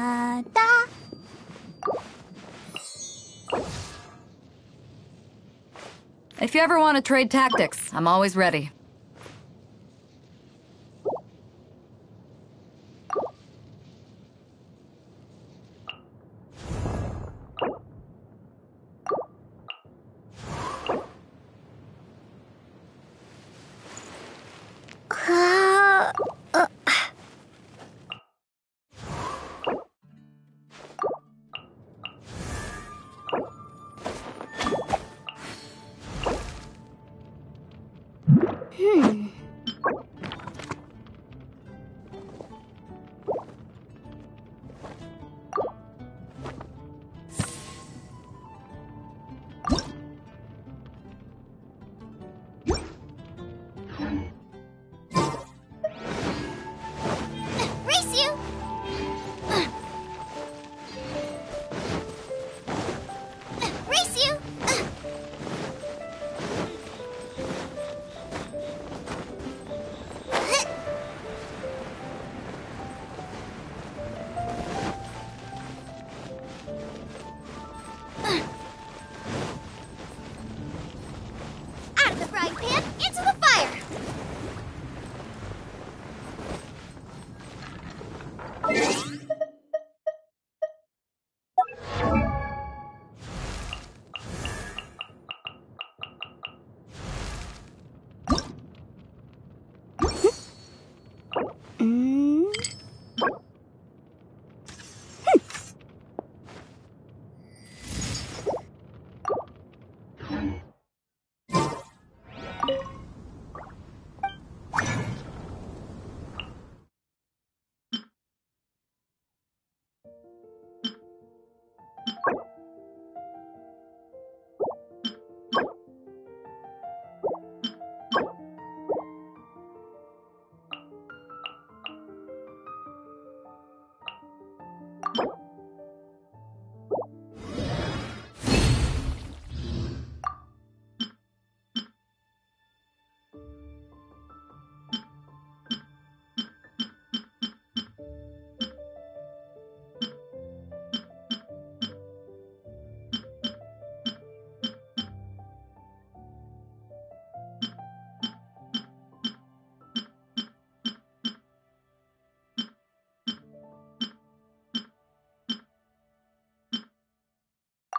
If you ever want to trade tactics, I'm always ready.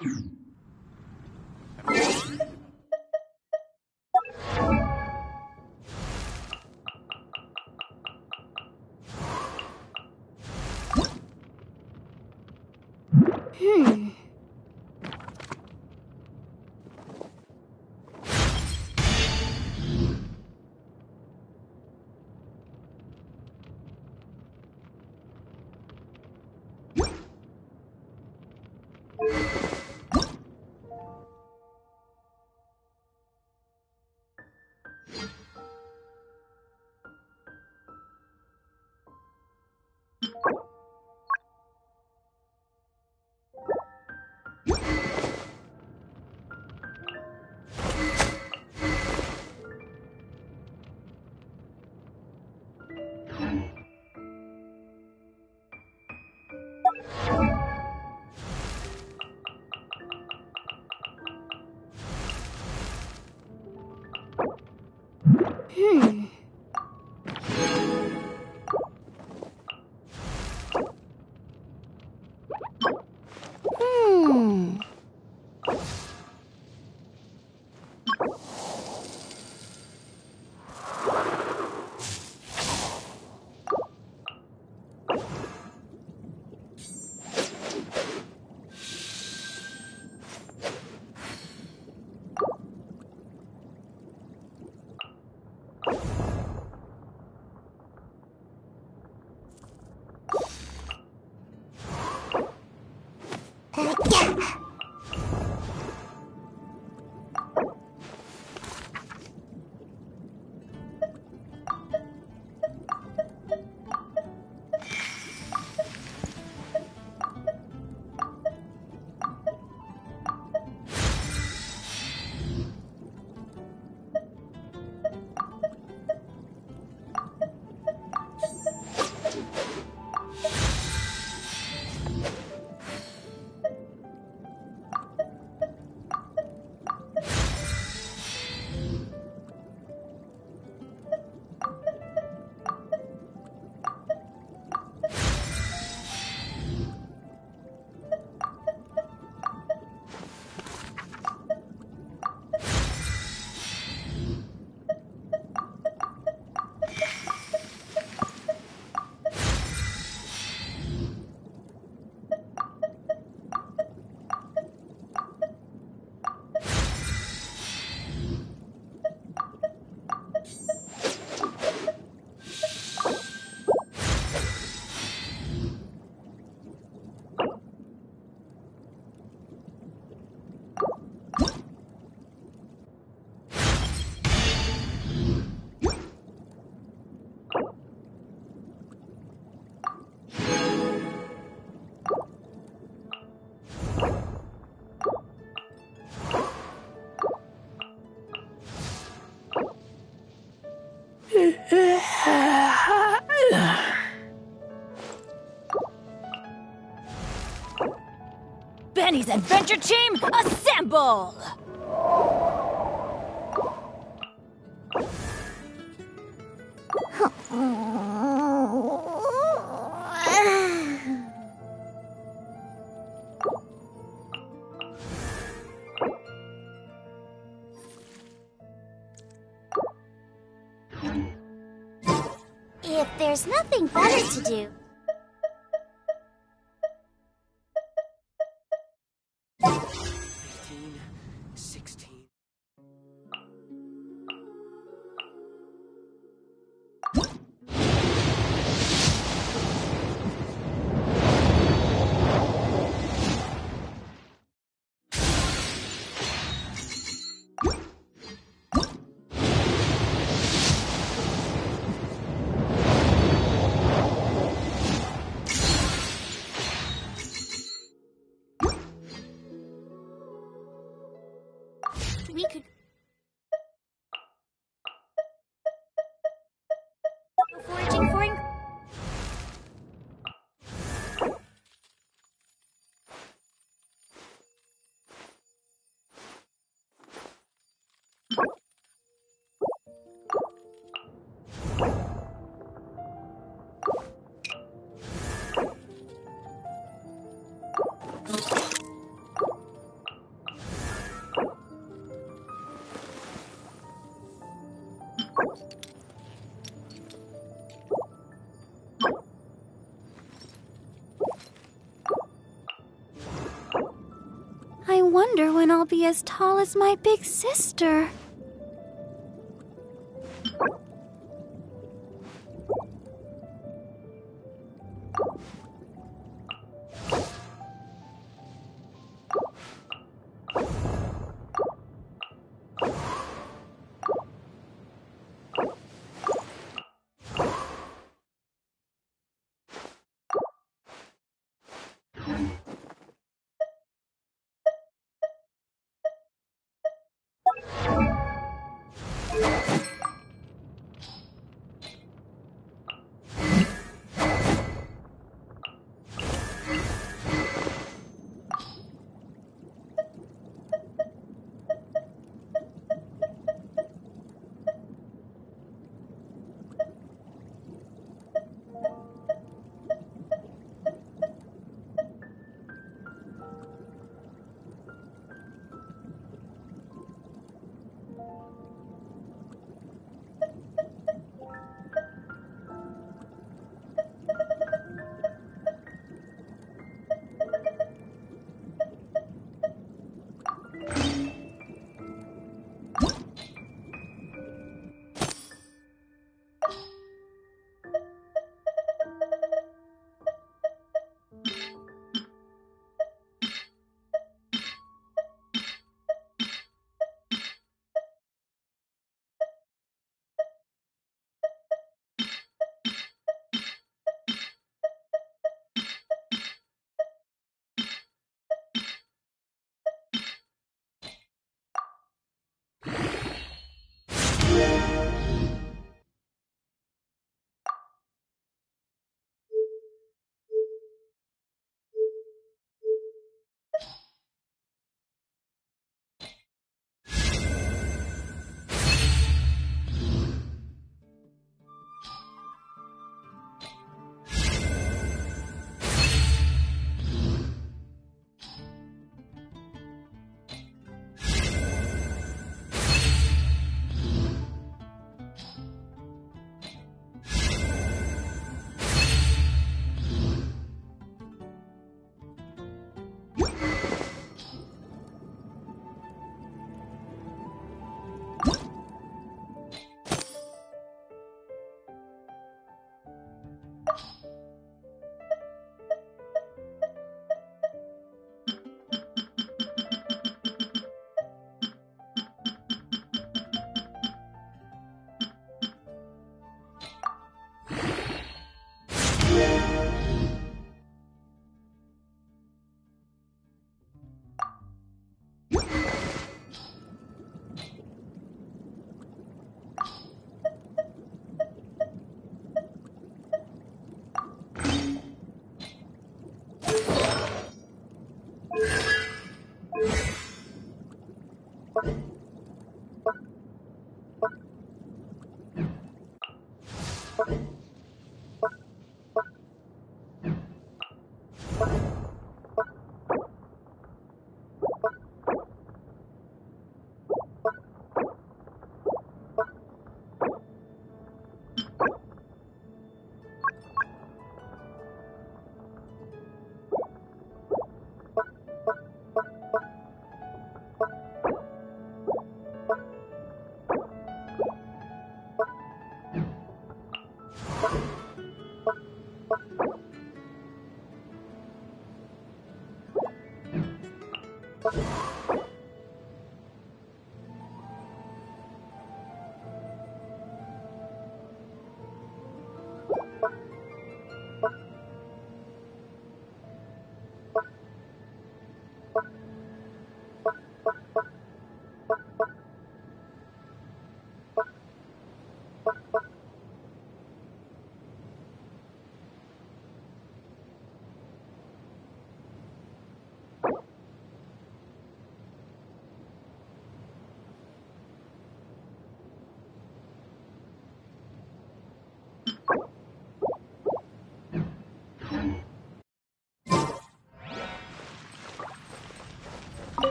Hmm. Benny's adventure team, assemble! If there's nothing better to do, we could. Wonder when I'll be as tall as my big sister.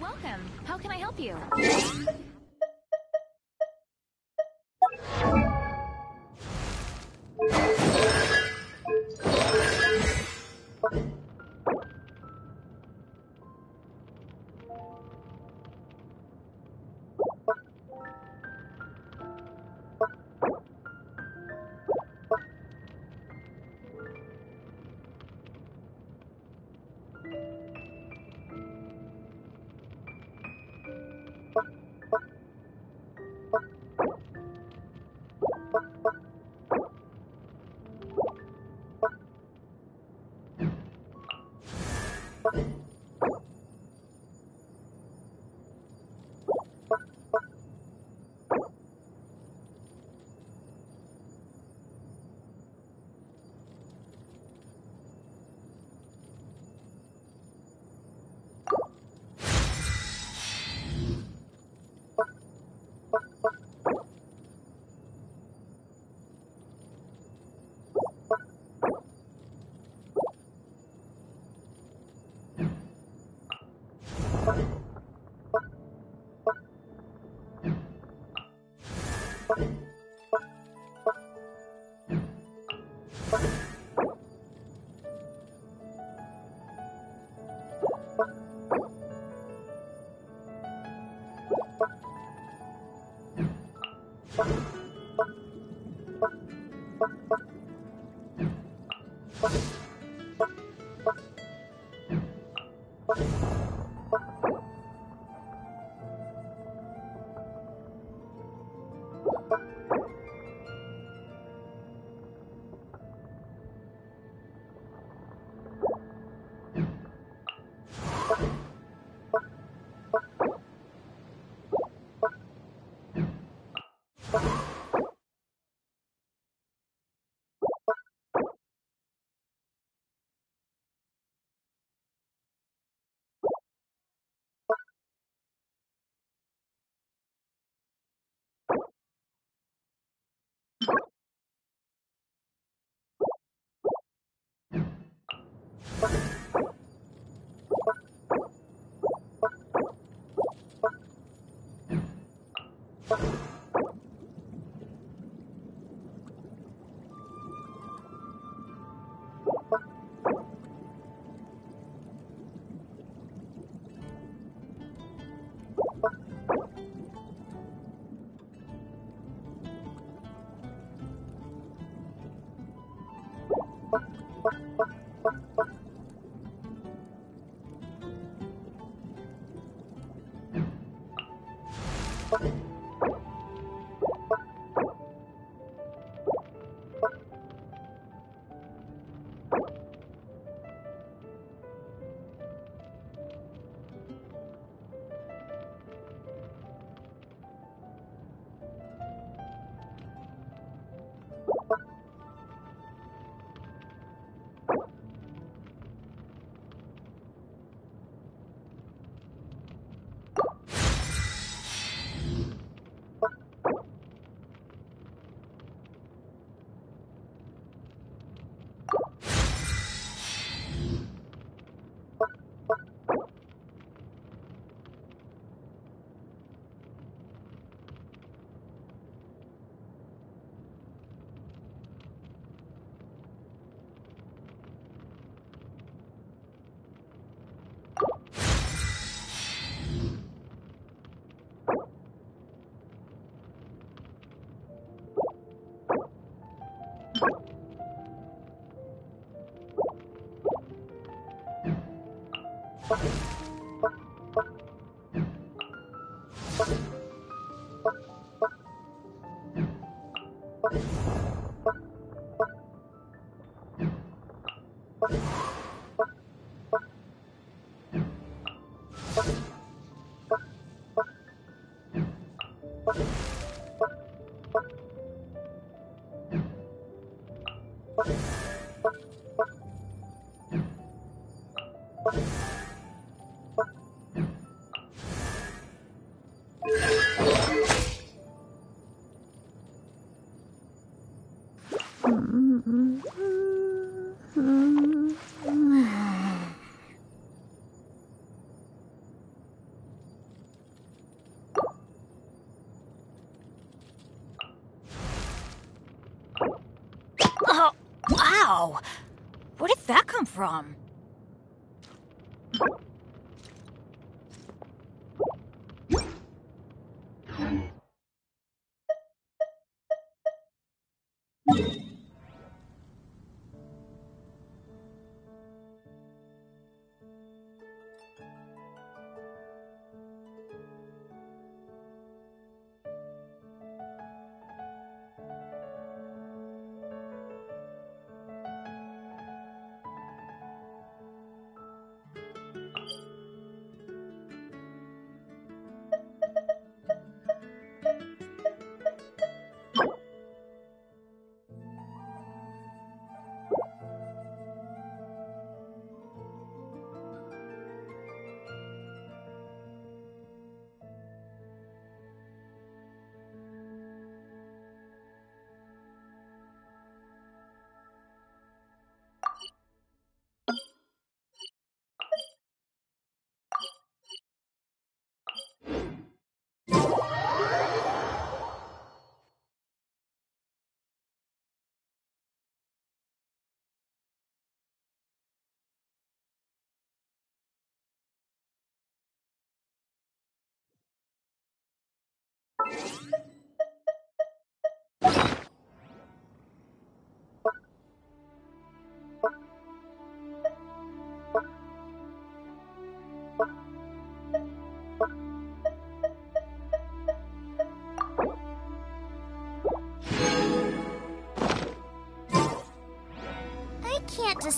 Welcome. How can I help you? Oh, wow! Where did that come from?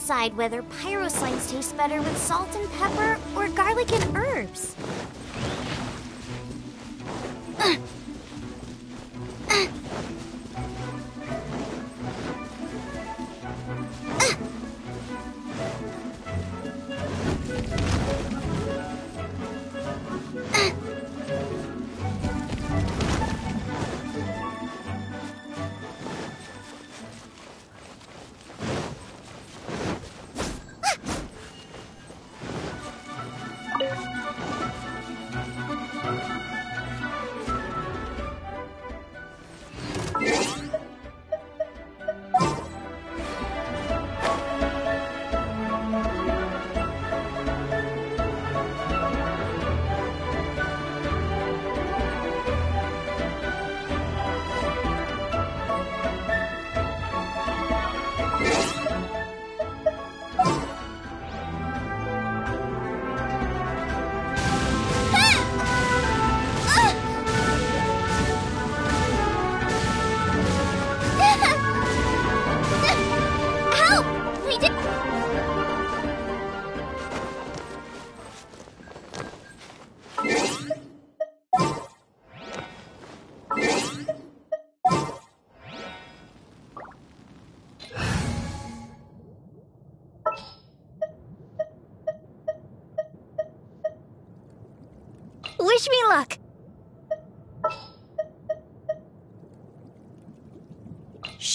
Decide whether pyroslimes taste better with salt and pepper or garlic and herbs.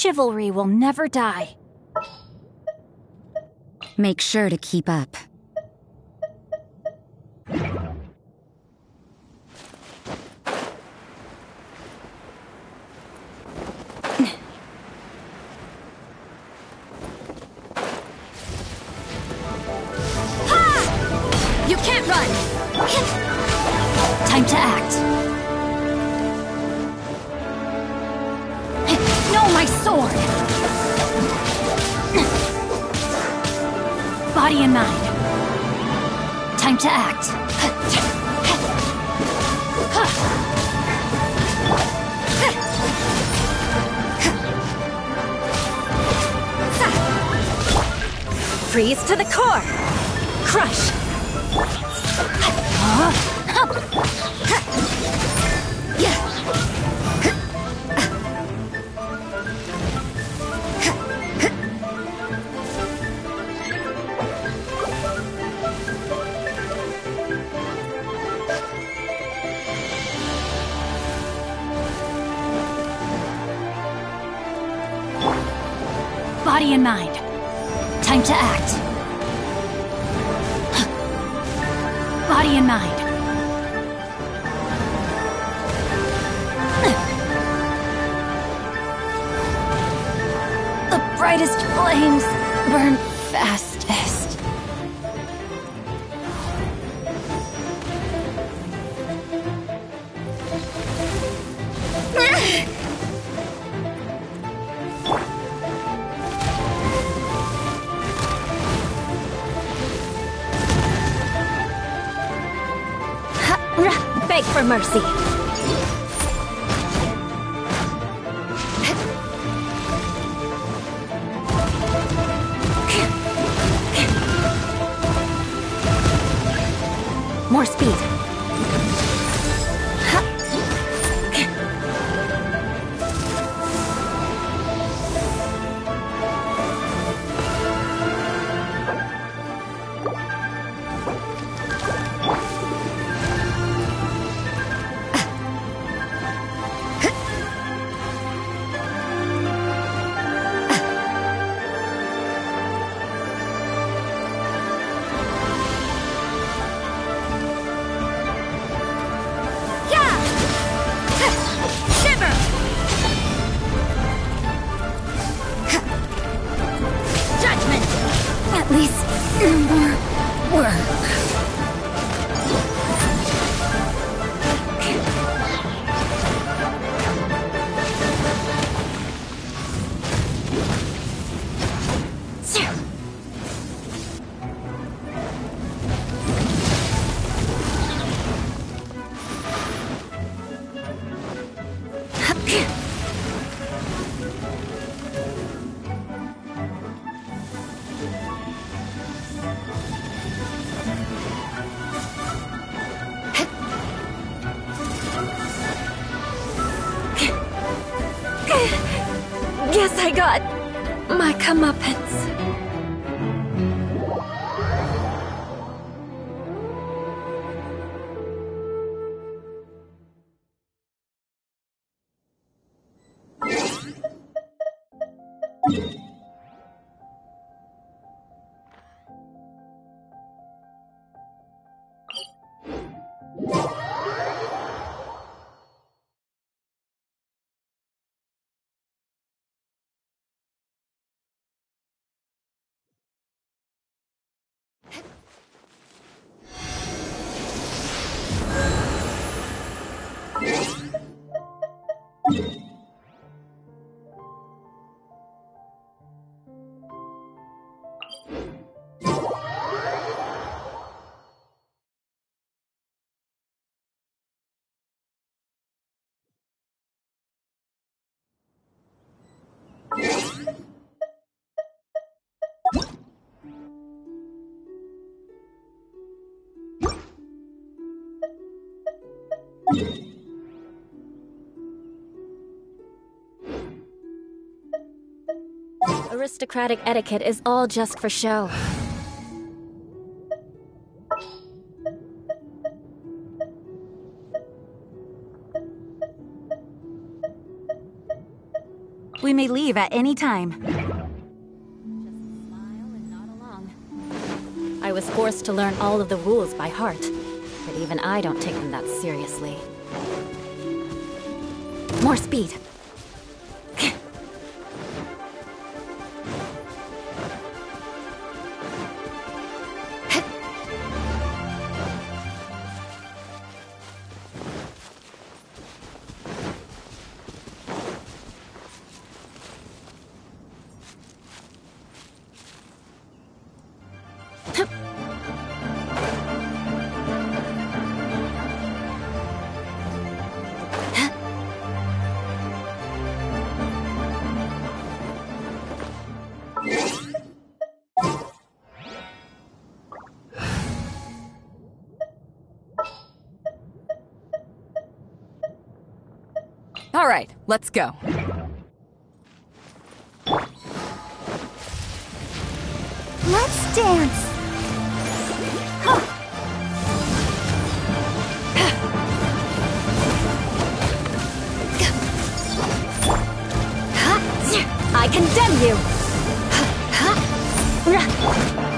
Chivalry will never die. Make sure to keep up. Mercy. I got my comeuppance. Aristocratic etiquette is all just for show. We may leave at any time. I was forced to learn all of the rules by heart. But even I don't take them that seriously. More speed! Let's go. Let's dance! I condemn you!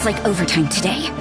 It's like overtime today.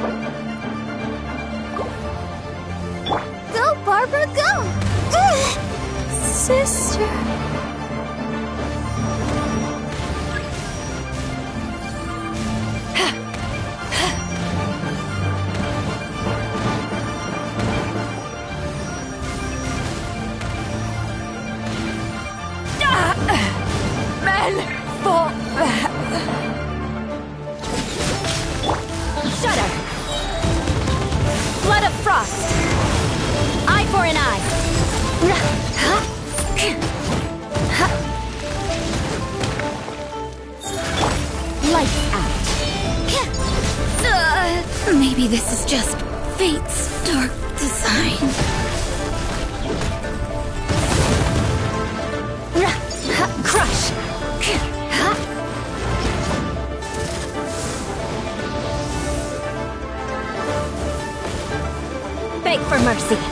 Mercy.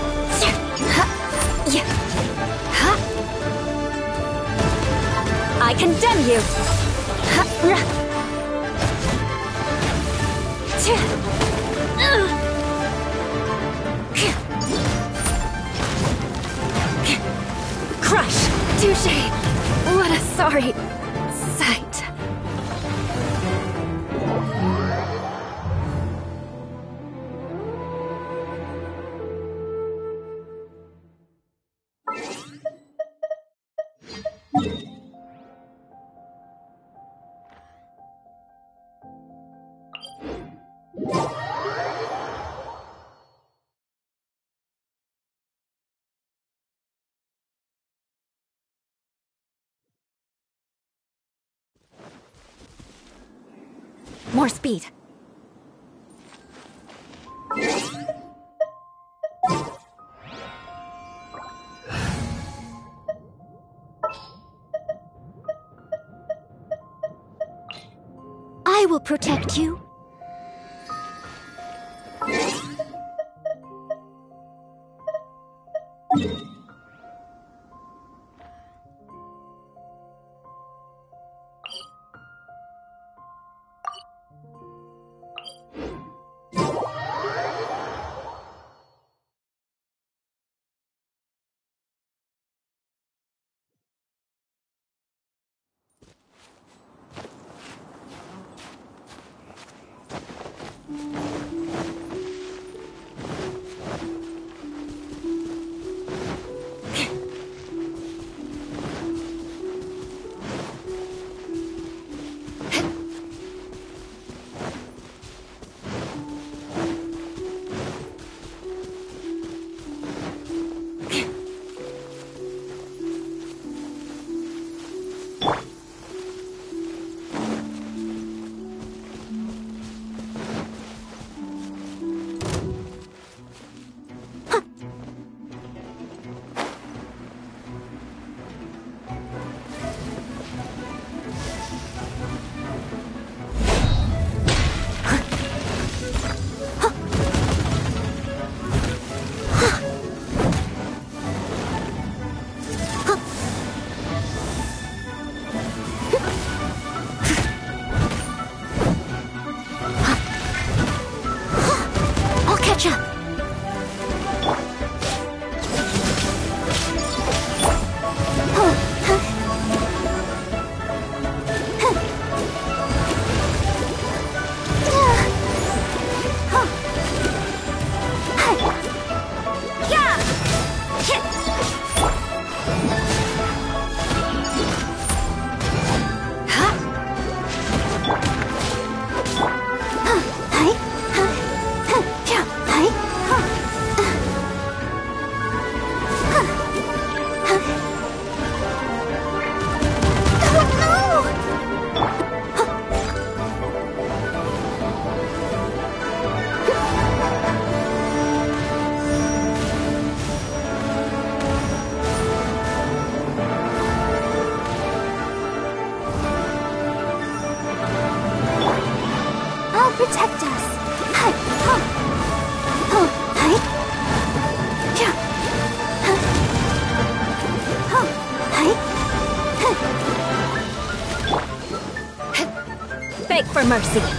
More speed. I will protect you. I'll mercy.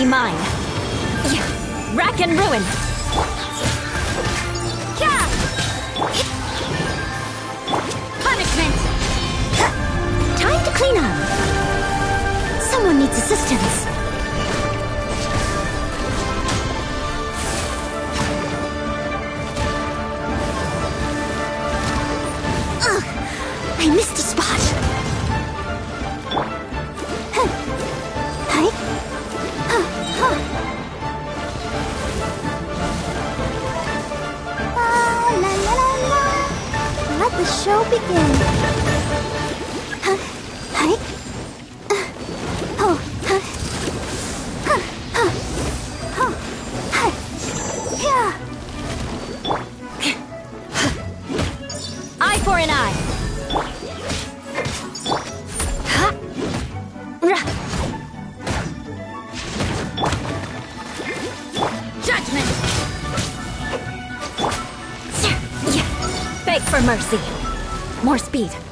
be mine. Rack and ruin! mercy. More speed.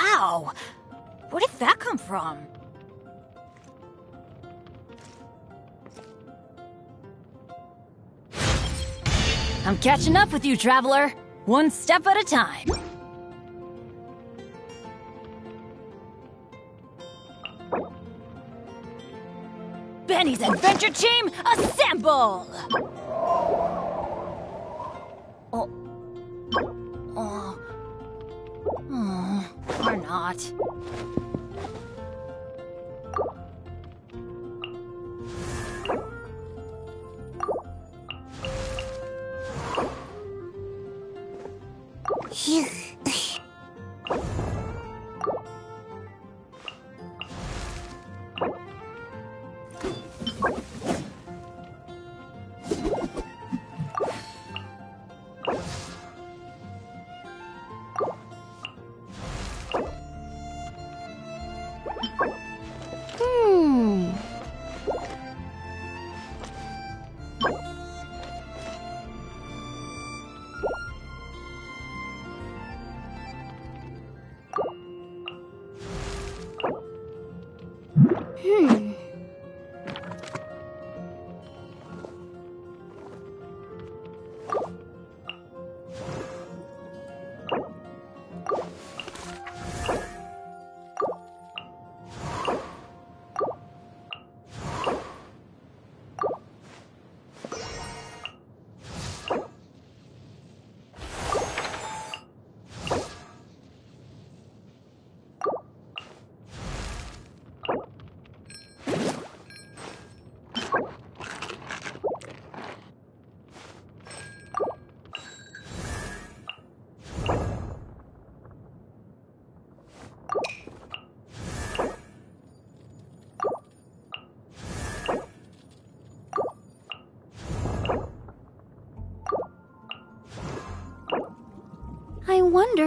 Wow! Where did that come from? I'm catching up with you, traveler. One step at a time. Benny's adventure team, assemble! not.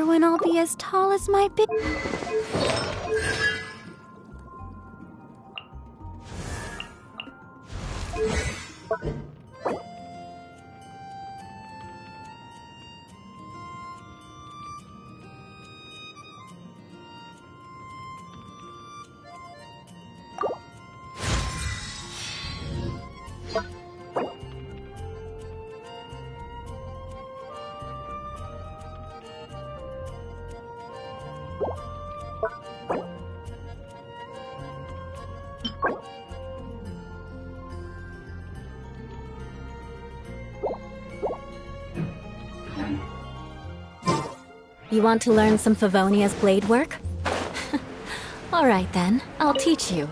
When I'll be as tall as my big. You want to learn some Favonius' blade work? Alright then, I'll teach you.